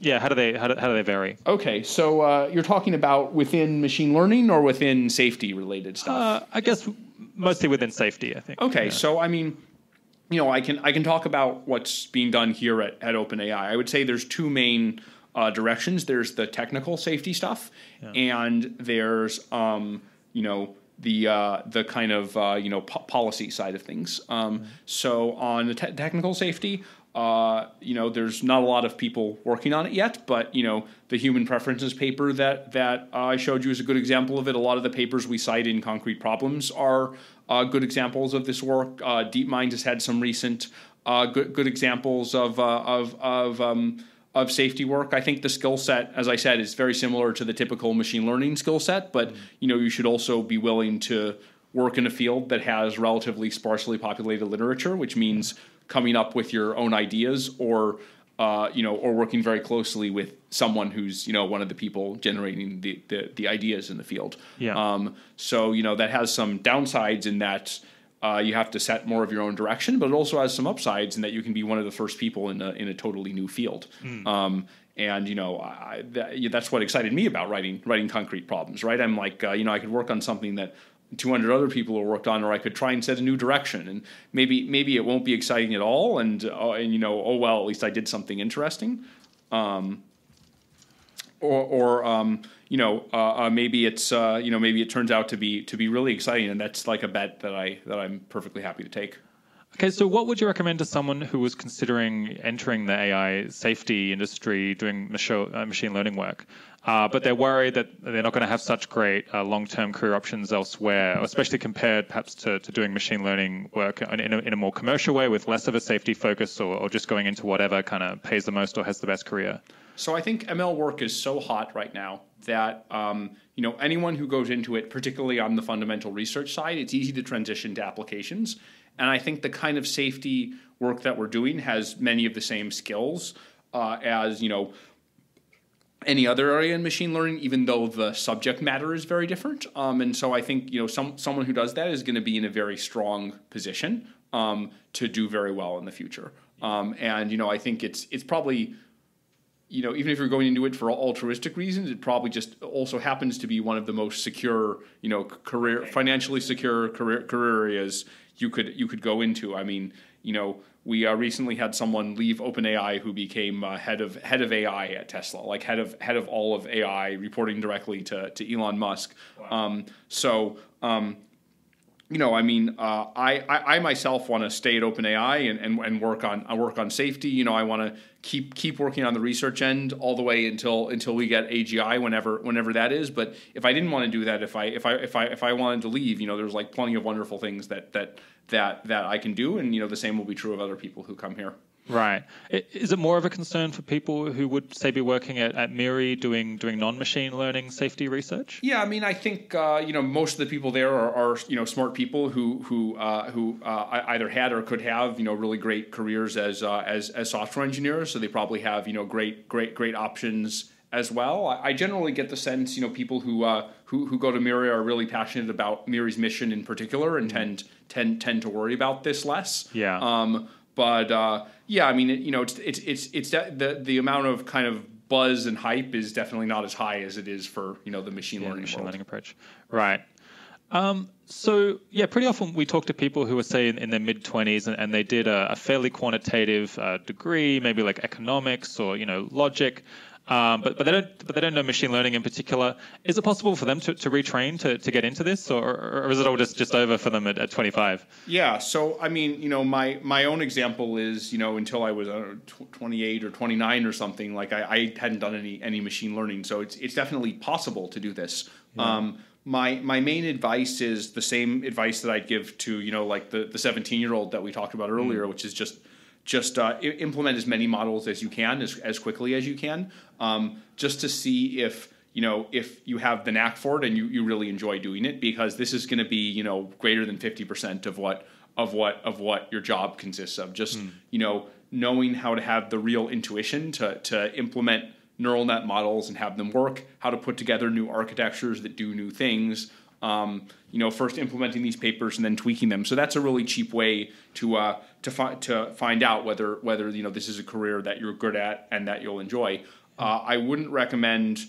yeah? How do they how do, how do they vary? Okay. So uh, you're talking about within machine learning or within safety related stuff? Uh, I guess mostly within safety. I think. Okay. Yeah. So I mean, you know, I can I can talk about what's being done here at at OpenAI. I would say there's two main uh, directions. There's the technical safety stuff, yeah. and there's um, you know the uh, the kind of uh, you know po- policy side of things. Um, mm-hmm. So on the te- technical safety, uh, you know, there's not a lot of people working on it yet, but you know, the human preferences paper that that I showed you is a good example of it. A lot of the papers we cite in Concrete Problems are uh, good examples of this work. Uh, DeepMind has had some recent uh, good good examples of of of um, of safety work. I think the skill set, as I said, is very similar to the typical machine learning skill set, but you know, you should also be willing to work in a field that has relatively sparsely populated literature, which means coming up with your own ideas or uh, you know, or working very closely with someone who's you know one of the people generating the the, the ideas in the field. Yeah. Um, so you know that has some downsides in that uh, you have to set more of your own direction, but it also has some upsides in that you can be one of the first people in a, in a totally new field. Mm. Um, and you know I, that, that's what excited me about writing writing concrete problems. Right, I'm like uh, you know I could work on something that 200 other people have worked on, or I could try and set a new direction. And maybe maybe it won't be exciting at all, and uh, and you know oh well at least I did something interesting. Um, or or um, you know uh, uh, maybe it's uh, you know maybe it turns out to be to be really exciting, and that's like a bet that I that I'm perfectly happy to take. Okay, so what would you recommend to someone who was considering entering the AI safety industry, doing uh, machine learning work, uh, but they're worried that they're not going to have such great uh, long-term career options elsewhere, especially compared perhaps to, to doing machine learning work in a, in a more commercial way with less of a safety focus or, or just going into whatever kind of pays the most or has the best career? So I think ML work is so hot right now that um, you know anyone who goes into it, particularly on the fundamental research side, it's easy to transition to applications. And I think the kind of safety work that we're doing has many of the same skills uh, as you know any other area in machine learning, even though the subject matter is very different. Um, and so I think you know some someone who does that is going to be in a very strong position um, to do very well in the future. Um, and you know I think it's it's probably you know, even if you're going into it for altruistic reasons, it probably just also happens to be one of the most secure, you know, career financially secure career career areas you could you could go into. I mean, you know, we uh, recently had someone leave OpenAI who became uh, head of head of AI at Tesla, like head of head of all of AI, reporting directly to to Elon Musk. Wow. Um, so. Um, you know, I mean, uh, I, I, I myself want to stay at OpenAI and, and, and work on I work on safety. You know, I want to keep keep working on the research end all the way until until we get AGI, whenever whenever that is. But if I didn't want to do that, if I if I if I if I wanted to leave, you know, there's like plenty of wonderful things that that that that I can do, and you know, the same will be true of other people who come here. Right. Is it more of a concern for people who would say be working at, at MIRI doing doing non-machine learning safety research? Yeah, I mean, I think uh, you know most of the people there are, are you know smart people who who uh, who uh, either had or could have you know really great careers as uh, as as software engineers. So they probably have you know great great great options as well. I, generally get the sense you know people who uh, who who go to MIRI are really passionate about MIRI's mission in particular and mm-hmm. tend tend tend to worry about this less. Yeah. Um, but uh, yeah, I mean, it, you know, it's it's it's it's de- the the amount of kind of buzz and hype is definitely not as high as it is for you know the machine yeah, learning machine world. learning approach, right? Um, so yeah, pretty often we talk to people who are say in, in their mid twenties and, and, they did a, a fairly quantitative uh, degree, maybe like economics or you know logic, um, but but they don't but they don't know machine learning in particular. Is it possible for them to, to retrain to, to get into this, or, or is it all just, just over for them at, at 25? Yeah. So I mean, you know, my my own example is you know until I was uh, 28 or 29 or something, like I, I, hadn't done any any machine learning. So it's it's definitely possible to do this. Yeah. Um, my my main advice is the same advice that I'd give to you know like the the 17 year old that we talked about earlier, mm. which is just just uh, implement as many models as you can as, as quickly as you can, um, just to see if you know, if you have the knack for it and you, you really enjoy doing it, because this is going to be, you know, greater than 50% of what, of what, of what your job consists of. Just, mm. you know, knowing how to have the real intuition to, to implement neural net models and have them work, how to put together new architectures that do new things, um, you know, first implementing these papers and then tweaking them. So that's a really cheap way to uh, to, fi- to find out whether whether you know this is a career that you're good at and that you'll enjoy. Uh, I wouldn't recommend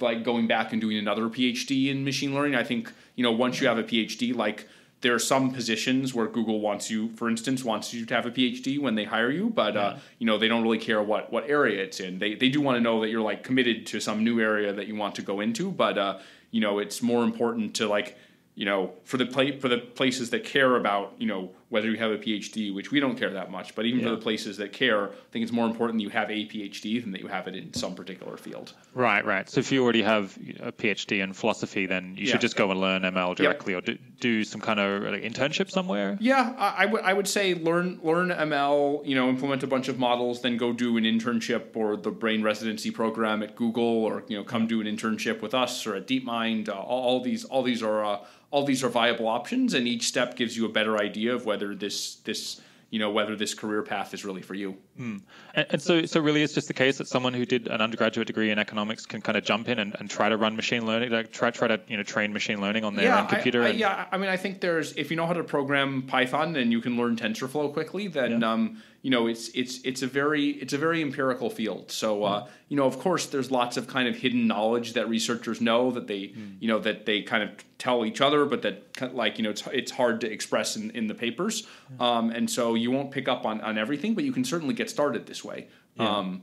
like going back and doing another PhD in machine learning. I think you know once you have a PhD, like there are some positions where Google wants you, for instance, wants you to have a PhD when they hire you, but uh, you know they don't really care what what area it's in. They they do want to know that you're like committed to some new area that you want to go into, but uh, you know it's more important to like you know, for the pla- for the places that care about, you know, whether you have a PhD, which we don't care that much, but even yeah. for the places that care, I think it's more important that you have a PhD than that you have it in some particular field. Right, right. So if you already have a PhD in philosophy, then you yeah. should just go and learn ML directly, or do, do, some kind of like, internship somewhere. Yeah, I, I would I would say learn learn ML, you know, implement a bunch of models, then go do an internship or the brain residency program at Google, or you know, come do an internship with us or at DeepMind. Uh, all, all, these all these are uh, all these are viable options, and each step gives you a better idea of whether this this you know whether this career path is really for you. Mm. And, and, so, so really, it's just the case that someone who did an undergraduate degree in economics can kind of jump in and, and try to run machine learning, like try try to you know train machine learning on their yeah, own computer. I, I, and... yeah, I mean, I think there's if you know how to program Python and you can learn TensorFlow quickly, then yeah. um, you know it's it's it's a very it's a very empirical field. So uh, mm. you know, of course, there's lots of kind of hidden knowledge that researchers know that they mm. you know that they kind of tell each other, but that like you know it's it's hard to express in, in the papers. Mm. Um, and so you won't pick up on on everything, but you can certainly get started this way. Yeah. Um,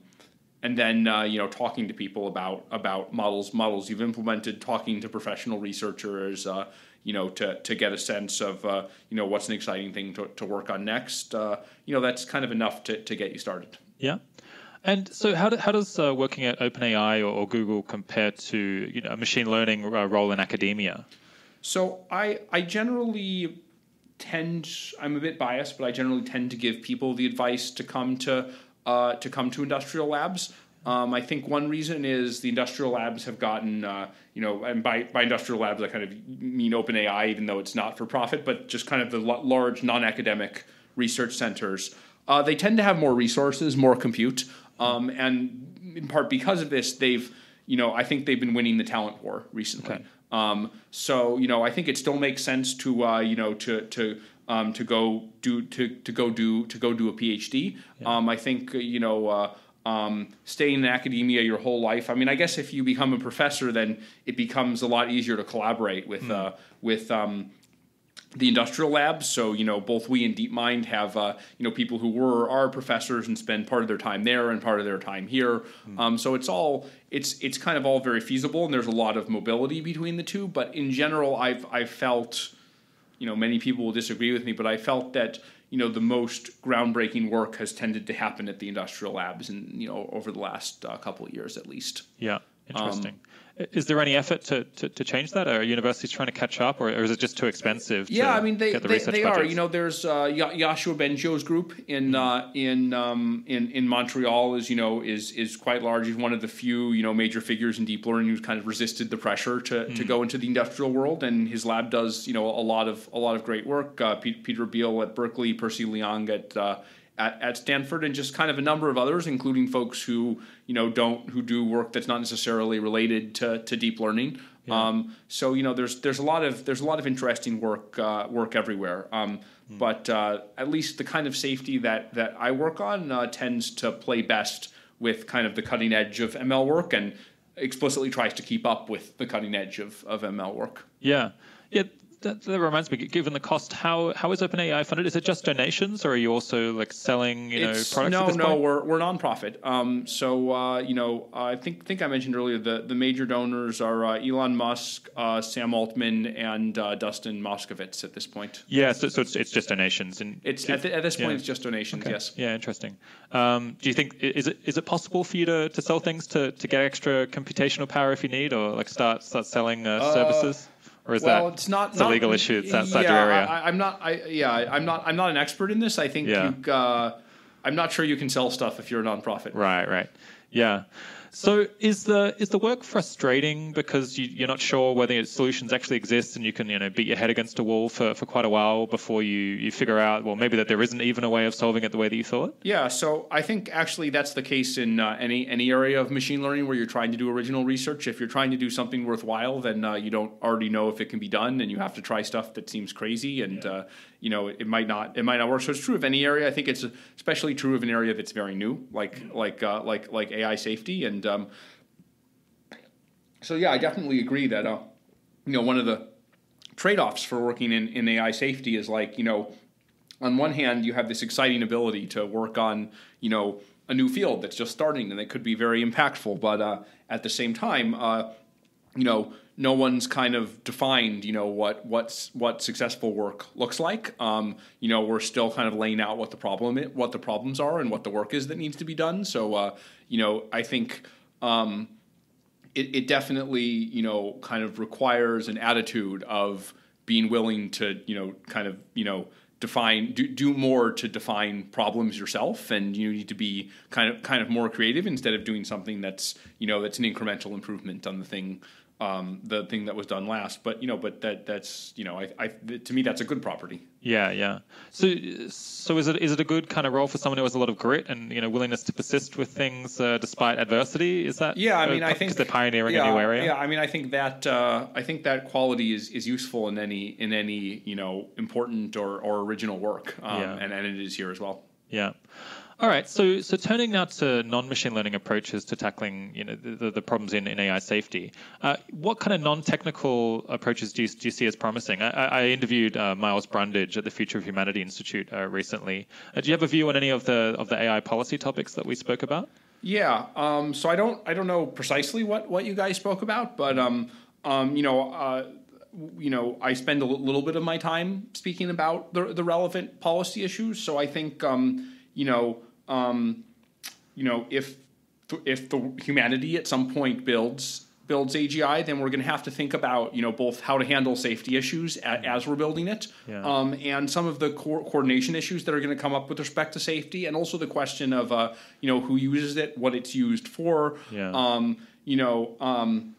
and then uh, you know talking to people about about models models you've implemented, talking to professional researchers, uh, you know to to get a sense of uh, you know what's an exciting thing to, to work on next. Uh, you know that's kind of enough to, to get you started. Yeah. And so, how, do, how does uh, working at OpenAI or, or, Google compare to you know a machine learning uh, role in academia? So I I generally tend I'm a bit biased, but I generally tend to give people the advice to come to uh, to come to industrial labs. Um, I think one reason is the industrial labs have gotten, uh, you know, and by, by industrial labs I kind of mean OpenAI, even though it's not for profit, but just kind of the l- large non-academic research centers. Uh, they tend to have more resources, more compute, um, and in part because of this, they've, you know, I think they've been winning the talent war recently. Okay. Um, so you know, I think it still makes sense to uh, you know to to um, to go do to, to go do to go do a PhD. Yeah. Um, I think you know. Um, staying in academia your whole life. I mean, I guess if you become a professor, then it becomes a lot easier to collaborate with mm. uh, with um, the industrial labs. So you know, both we and DeepMind have uh, you know people who were our professors and spend part of their time there and part of their time here. Mm. Um, so it's all it's it's kind of all very feasible, and there's a lot of mobility between the two. But in general, I've I've felt you know, many people will disagree with me, but I felt that you know the most groundbreaking work has tended to happen at the industrial labs, and you know over the last uh, couple of years at least. Yeah, interesting. Um, is there any effort to, to, to, change that? Are universities trying to catch up, or, or is it just too expensive? yeah, I mean they the they, they are. You know, there's uh, Yoshua Bengio's group in mm-hmm. uh, in um, in in Montreal is you know is is quite large. He's one of the few you know major figures in deep learning who's kind of resisted the pressure to, mm-hmm. to go into the industrial world, and his lab does you know a lot of a lot of great work. Uh, Pieter Abbeel at Berkeley, Percy Liang at uh, at, at Stanford and just kind of a number of others, including folks who you know don't who do work that's not necessarily related to, to deep learning. Yeah. Um, so you know there's there's a lot of there's a lot of interesting work uh, work everywhere. Um, mm. But uh, at least the kind of safety that that I work on uh, tends to play best with kind of the cutting edge of ML work and explicitly tries to keep up with the cutting edge of, of ML work. Yeah. Yeah, that, that, reminds me. Given the cost, how how is OpenAI funded? Is it just donations, or are you also like selling you it's, know products? No, no, we're we're nonprofit. Um, so uh, you know, I think think I mentioned earlier the the major donors are uh, Elon Musk, uh, Sam Altman, and uh, Dustin Moskovitz at this point. Yeah, so, so it's, it's just donations, and it's at, the, at this point yeah. it's just donations. Okay. Yes. Yeah, interesting. Um, do you think is it is it possible for you to, to sell things to, to get extra computational power if you need, or like start start selling uh, uh, services? Or is well, that it's not it's not, a legal issue? It's outside yeah, your area. I, am not. I yeah, I'm not. I'm not an expert in this. I think yeah. you. Uh, I'm not sure you can sell stuff if you're a nonprofit. Right. Right. Yeah. So is the is the work frustrating because you, you're not sure whether solutions actually exist and you can you know beat your head against a wall for, for quite a while before you, you figure out well maybe that there isn't even a way of solving it the way that you thought? Yeah, so I think actually that's the case in uh, any any area of machine learning where you're trying to do original research. If you're trying to do something worthwhile, then uh, you don't already know if it can be done, and you have to try stuff that seems crazy and. Yeah. Uh, you know it might not it might not work. So it's true of any area. I think it's especially true of an area that's very new, like like uh, like like AI safety. And um, so yeah, I definitely agree that uh, you know one of the trade offs for working in, in AI safety is like you know on one hand you have this exciting ability to work on you know a new field that's just starting and that could be very impactful, but uh, at the same time, uh, you know no one's kind of defined, you know, what what's what successful work looks like. Um, you know, we're still kind of laying out what the problem is, what the problems are, and what the work is that needs to be done. So, uh, you know, I think um, it, it definitely, you know, kind of requires an attitude of being willing to, you know, kind of, you know, define do, do more to define problems yourself and you need to be kind of kind of more creative instead of doing something that's you know that's an incremental improvement on the thing um, the thing that was done last. But you know, but that that's you know, I, I to me that's a good property. Yeah, yeah. So so is it is it a good kind of role for someone who has a lot of grit and you know willingness to persist with things uh, despite adversity? Is that yeah? I mean, I think they're pioneering yeah, a new area. Yeah, I mean, I think that uh, I think that quality is, is useful in any in any you know important or, or original work, um, yeah. and and it is here as well. Yeah. All right, so so turning now to non-machine learning approaches to tackling you know the, the problems in, in AI safety, uh, what kind of non-technical approaches do you, do you see as promising? I, I interviewed uh, Miles Brundage at the Future of Humanity Institute uh, recently. Uh, do you have a view on any of the of the AI policy topics that we spoke about? Yeah, um, so I don't I don't know precisely what what you guys spoke about, but um, um, you know uh, you know, I spend a little bit of my time speaking about the, the relevant policy issues. So I think, um, you know, um, you know, if if the humanity at some point builds builds AGI, then we're going to have to think about you know both how to handle safety issues as we're building it, yeah. um, and some of the co- coordination issues that are going to come up with respect to safety, and also the question of uh, you know who uses it, what it's used for. Yeah. Um, you know, um,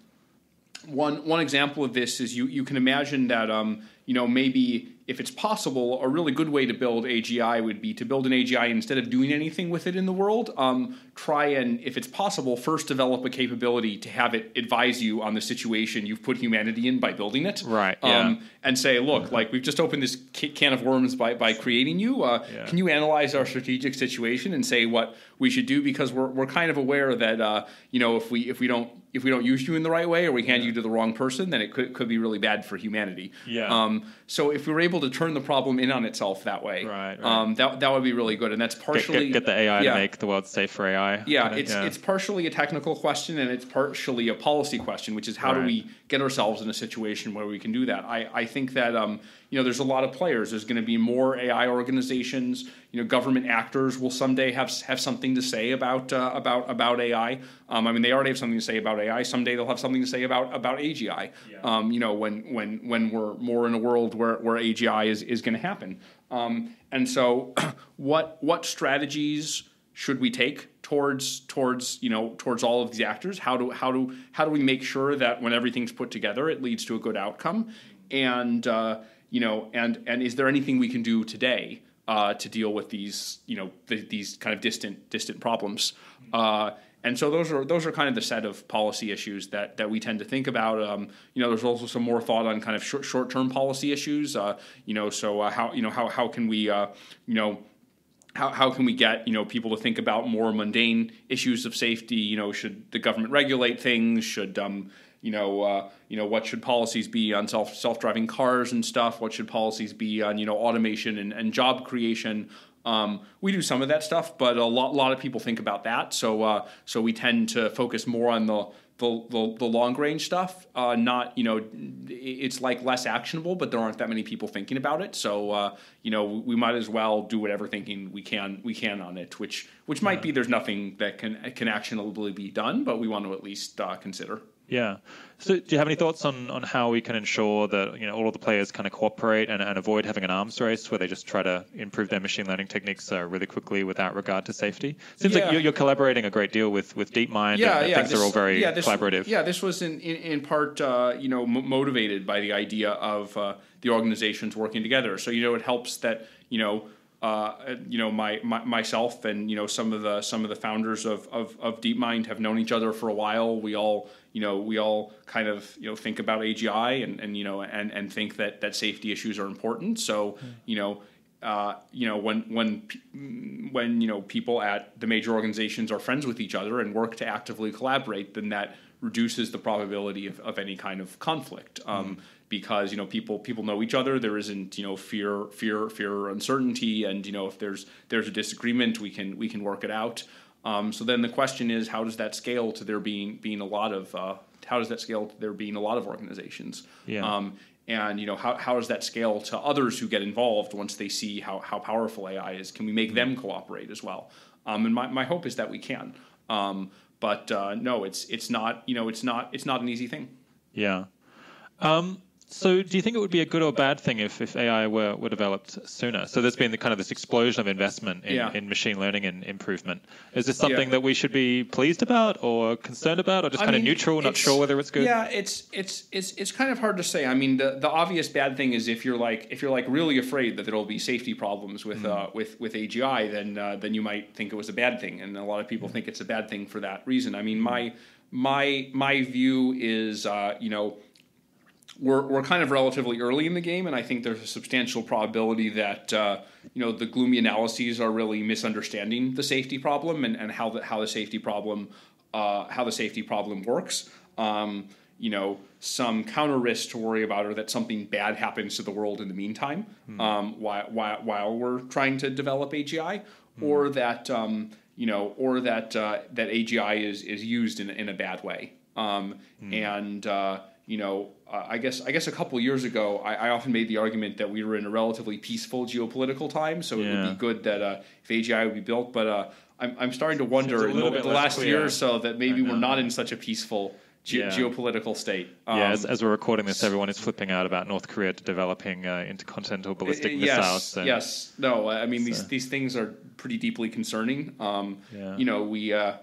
one one example of this is you you can imagine that um, you know maybe if it's possible, a really good way to build AGI would be to build an AGI instead of doing anything with it in the world. Um, try and, if it's possible, first develop a capability to have it advise you on the situation you've put humanity in by building it. Right. Um, yeah. And say, look, like we've just opened this can of worms by, by creating you. Uh, yeah. Can you analyze our strategic situation and say what we should do? Because we're, we're kind of aware that uh, you know if we if we don't if we don't use you in the right way or we hand you to the wrong person, then it could, could be really bad for humanity. Yeah. Um, so if we were able to turn the problem in on itself that way, right, right. Um, that, that would be really good. And that's partially get, get, get the AI yeah. to make the world safe for AI. Yeah, it's yeah. it's partially a technical question and it's partially a policy question, which is how right. do we get ourselves in a situation where we can do that? I, I think that um, you know there's a lot of players. There's going to be more AI organizations you know government actors will someday have have something to say about uh, about about AI. Um, I mean, they already have something to say about AI. Someday they'll have something to say about about AGI. Yeah. Um, you know, when when when we're more in a world where where AGI is is going to happen. Um, and so, what what strategies should we take towards towards you know towards all of these actors? How do how do how do we make sure that when everything's put together, it leads to a good outcome? And uh, you know, and and is there anything we can do today? uh, to deal with these you know th- these kind of distant distant problems. Uh, and so those are those are kind of the set of policy issues that that we tend to think about. Um, you know, there's also some more thought on kind of short short term policy issues. Uh, you know, so uh, how you know how how can we uh, you know how, how can we get you know people to think about more mundane issues of safety? You know, should the government regulate things? Should um, you know, uh, you know, what should policies be on self self driving cars and stuff? What should policies be on you know automation and, and job creation? Um, we do some of that stuff, but a lot, a lot of people think about that. So, uh, so we tend to focus more on the the, the, the long range stuff. Uh, not you know, it's like less actionable, but there aren't that many people thinking about it. So, uh, you know, we might as well do whatever thinking we can we can on it. Which which might yeah. be there's nothing that can can actionably be done, but we want to at least uh, consider. Yeah. So, do you have any thoughts on, on how we can ensure that you know all of the players kind of cooperate and, and avoid having an arms race where they just try to improve their machine learning techniques uh, really quickly without regard to safety? Seems yeah. like you're, you're, collaborating a great deal with with DeepMind. Yeah, and, yeah. Things this, are all very yeah, this, collaborative. Yeah, this was in in, in part uh, you know m- motivated by the idea of uh, the organizations working together. So you know it helps that you know uh, you know, my, my, myself and you know some of the some of the founders of, of, of DeepMind have known each other for a while. We all you know we all kind of you know think about AGI and, and you know and, and think that that safety issues are important. So mm. you know. Uh, you know when when when you know people at the major organizations are friends with each other and work to actively collaborate, then that reduces the probability of, of any kind of conflict. Um, mm because you know people people know each other. There isn't you know fear fear fear or uncertainty, and you know if there's there's a disagreement, we can we can work it out. Um, so then the question is, how does that scale to there being being a lot of uh, how does that scale to there being a lot of organizations? Yeah. Um, and you know how, how does that scale to others who get involved once they see how, how powerful AI is? Can we make them cooperate as well? Um, and my, my hope is that we can. Um, but uh, no, it's it's not you know it's not it's not an easy thing. Yeah. Um, so, do you think it would be a good or bad thing if, if AI were, were developed sooner? So, there's been the kind of this explosion of investment in, yeah. in machine learning and improvement. Is this something yeah. that we should be pleased about, or concerned about, or just I kind mean, of neutral, not sure whether it's good? Yeah, it's it's it's it's kind of hard to say. I mean, the, the obvious bad thing is if you're like if you're like really afraid that there'll be safety problems with mm. uh, with with AGI, then uh, then you might think it was a bad thing, and a lot of people mm. think it's a bad thing for that reason. I mean, my my my view is uh, you know we're, we're kind of relatively early in the game, and I think there's a substantial probability that uh, you know the gloomy analyses are really misunderstanding the safety problem and, and how the how the safety problem uh, how the safety problem works. Um, you know, some counter risks to worry about are that something bad happens to the world in the meantime mm. um, while, while, while we're trying to develop AGI, mm. or that um, you know, or that uh, that AGI is is used in in a bad way. Um, mm. And uh, you know, uh, I guess I guess a couple years ago, I, I, often made the argument that we were in a relatively peaceful geopolitical time, so it would be good that uh, if AGI would be built. But uh, I'm I'm starting to wonder in the, the last clear. year or so that maybe we're not in such a peaceful. Ge- yeah. geopolitical state. Um, yeah, as, as, we're recording this, everyone is flipping out about North Korea developing uh, intercontinental ballistic yes, missiles. So. Yes, no, I mean so. these these things are pretty deeply concerning. Um, yeah. You know, we uh,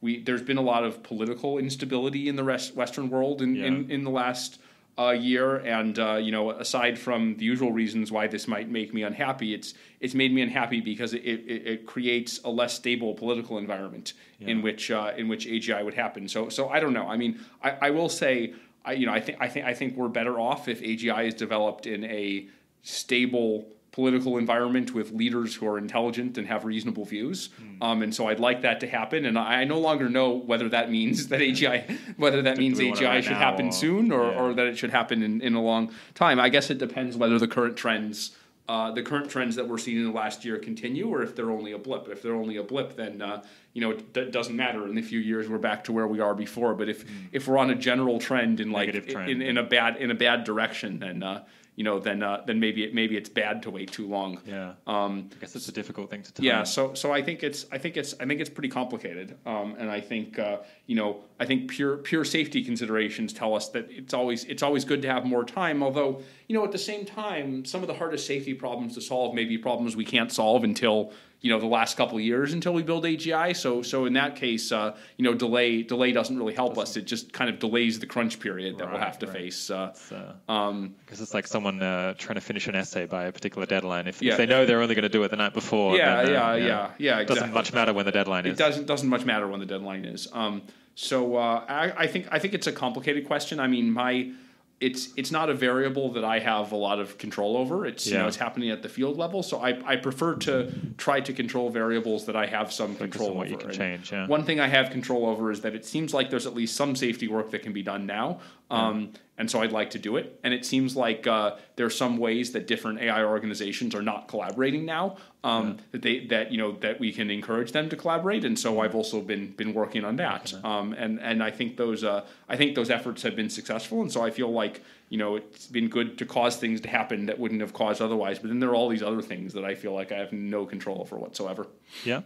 we there's been a lot of political instability in the rest, Western world in, yeah. in, in the last uh, year, and uh, you know, aside from the usual reasons why this might make me unhappy, it's it's made me unhappy because it, it, it creates a less stable political environment yeah. in which uh, in which AGI would happen. So so I don't know. I mean, I, I will say, I you know, I think I think I think we're better off if AGI is developed in a stable political environment with leaders who are intelligent and have reasonable views. Mm. Um, and so I'd like that to happen. And I, I, no longer know whether that means that AGI, whether that means AGI should happen or, soon or, yeah. or that it should happen in, in a long time. I guess it depends whether the current trends. Uh, the current trends that we're seeing in the last year continue, or if they're only a blip. If they're only a blip, then uh, you know it d- doesn't matter. In a few years, we're back to where we are before. But if mm. if we're on a general trend in like trend. In, in, a bad in a bad direction, then uh, you know, then uh, then maybe it, maybe it's bad to wait too long. Yeah. Um, I guess it's a difficult thing to. Time. Yeah. So so I think it's I think it's I think it's pretty complicated. Um, and I think uh, you know I think pure pure safety considerations tell us that it's always it's always good to have more time. Although you know at the same time some of the hardest safety problems to solve may be problems we can't solve until you know the last couple of years until we build AGI. So so in that case, uh, you know delay delay doesn't really help doesn't. us. It just kind of delays the crunch period that right, we'll have to right. face. Uh, uh, um, because it's like someone uh, trying to finish an essay by a particular deadline. If, yeah, if they know they're only going to do it the night before, yeah, then, yeah, yeah, yeah, yeah. It doesn't much matter when the deadline is. It doesn't doesn't much matter when the deadline is. Um, so uh, I, I think I think it's a complicated question. I mean, my it's it's not a variable that I have a lot of control over. It's yeah. you know it's happening at the field level, so I, I prefer to try to control variables that I have some Focus control what over. You can change, yeah. One thing I have control over is that it seems like there's at least some safety work that can be done now. Um, and so I'd like to do it. And it seems like uh, there are some ways that different AI organizations are not collaborating now. Um, yeah. That they that you know that we can encourage them to collaborate, and so I've also been been working on that. Um, and and I think those uh, I think those efforts have been successful, and so I feel like you know it's been good to cause things to happen that wouldn't have caused otherwise. But then there are all these other things that I feel like I have no control over whatsoever. Yeah.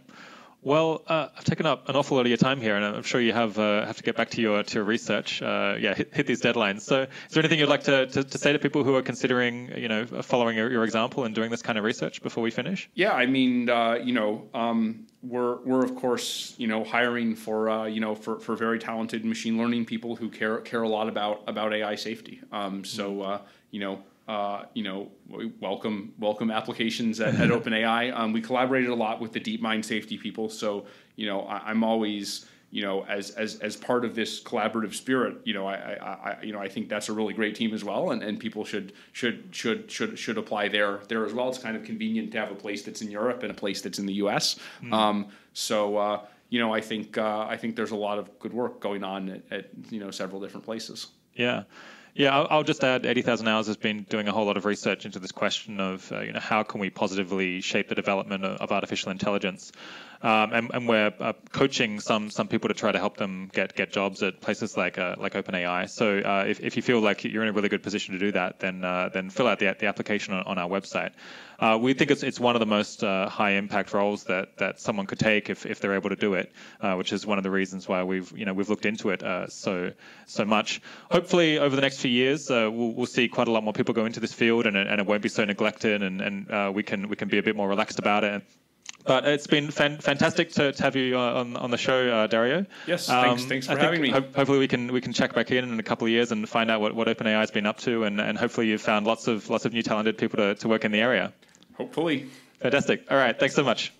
Well, uh, I've taken up an awful lot of your time here, and I'm sure you have uh, have to get back to your to your research. Uh, yeah, hit, hit, these deadlines. So, is there anything you'd like to, to, to, say to people who are considering, you know, following your, your, example and doing this kind of research before we finish? Yeah, I mean, uh, you know, um, we're we're of course, you know, hiring for uh, you know for, for very talented machine learning people who care care a lot about about AI safety. Um, so, uh, you know uh, you know, welcome welcome applications at, at OpenAI. Um, we collaborated a lot with the DeepMind safety people, so you know, I, am always you know as as as part of this collaborative spirit. You know, I, I, I, you know I think that's a really great team as well, and, and people should should should should should apply there there as well. It's kind of convenient to have a place that's in Europe and a place that's in the U.S. Mm. Um, so. Uh, you know, I think uh, I think there's a lot of good work going on at, at you know several different places. Yeah. Yeah, I'll, just add 80,000 Hours has been doing a whole lot of research into this question of, uh, you know, how can we positively shape the development of artificial intelligence? Um, and, and, we're uh, coaching some some people to try to help them get get jobs at places like uh, like OpenAI. So uh, if, if you feel like you're in a really good position to do that, then uh, then fill out the, the application on, on our website. Uh, we think it's it's one of the most uh, high impact roles that, that someone could take if, if they're able to do it, which is one of the reasons why we've you know we've looked into it so so much. Hopefully over the next few years we'll, we'll see quite a lot more people go into this field and, and it won't be so neglected and, and we can we can be a bit more relaxed about it but it's been fan- fantastic to, to, have you uh, on, on the show, uh, Dario. Yes, um, thanks, thanks for having me. Ho- hopefully, we can we can check back in in a couple of years and find out what, what OpenAI has been up to, and, and hopefully you've found lots of lots of new talented people to, to work in the area. Hopefully. Fantastic. All right. Thanks so much.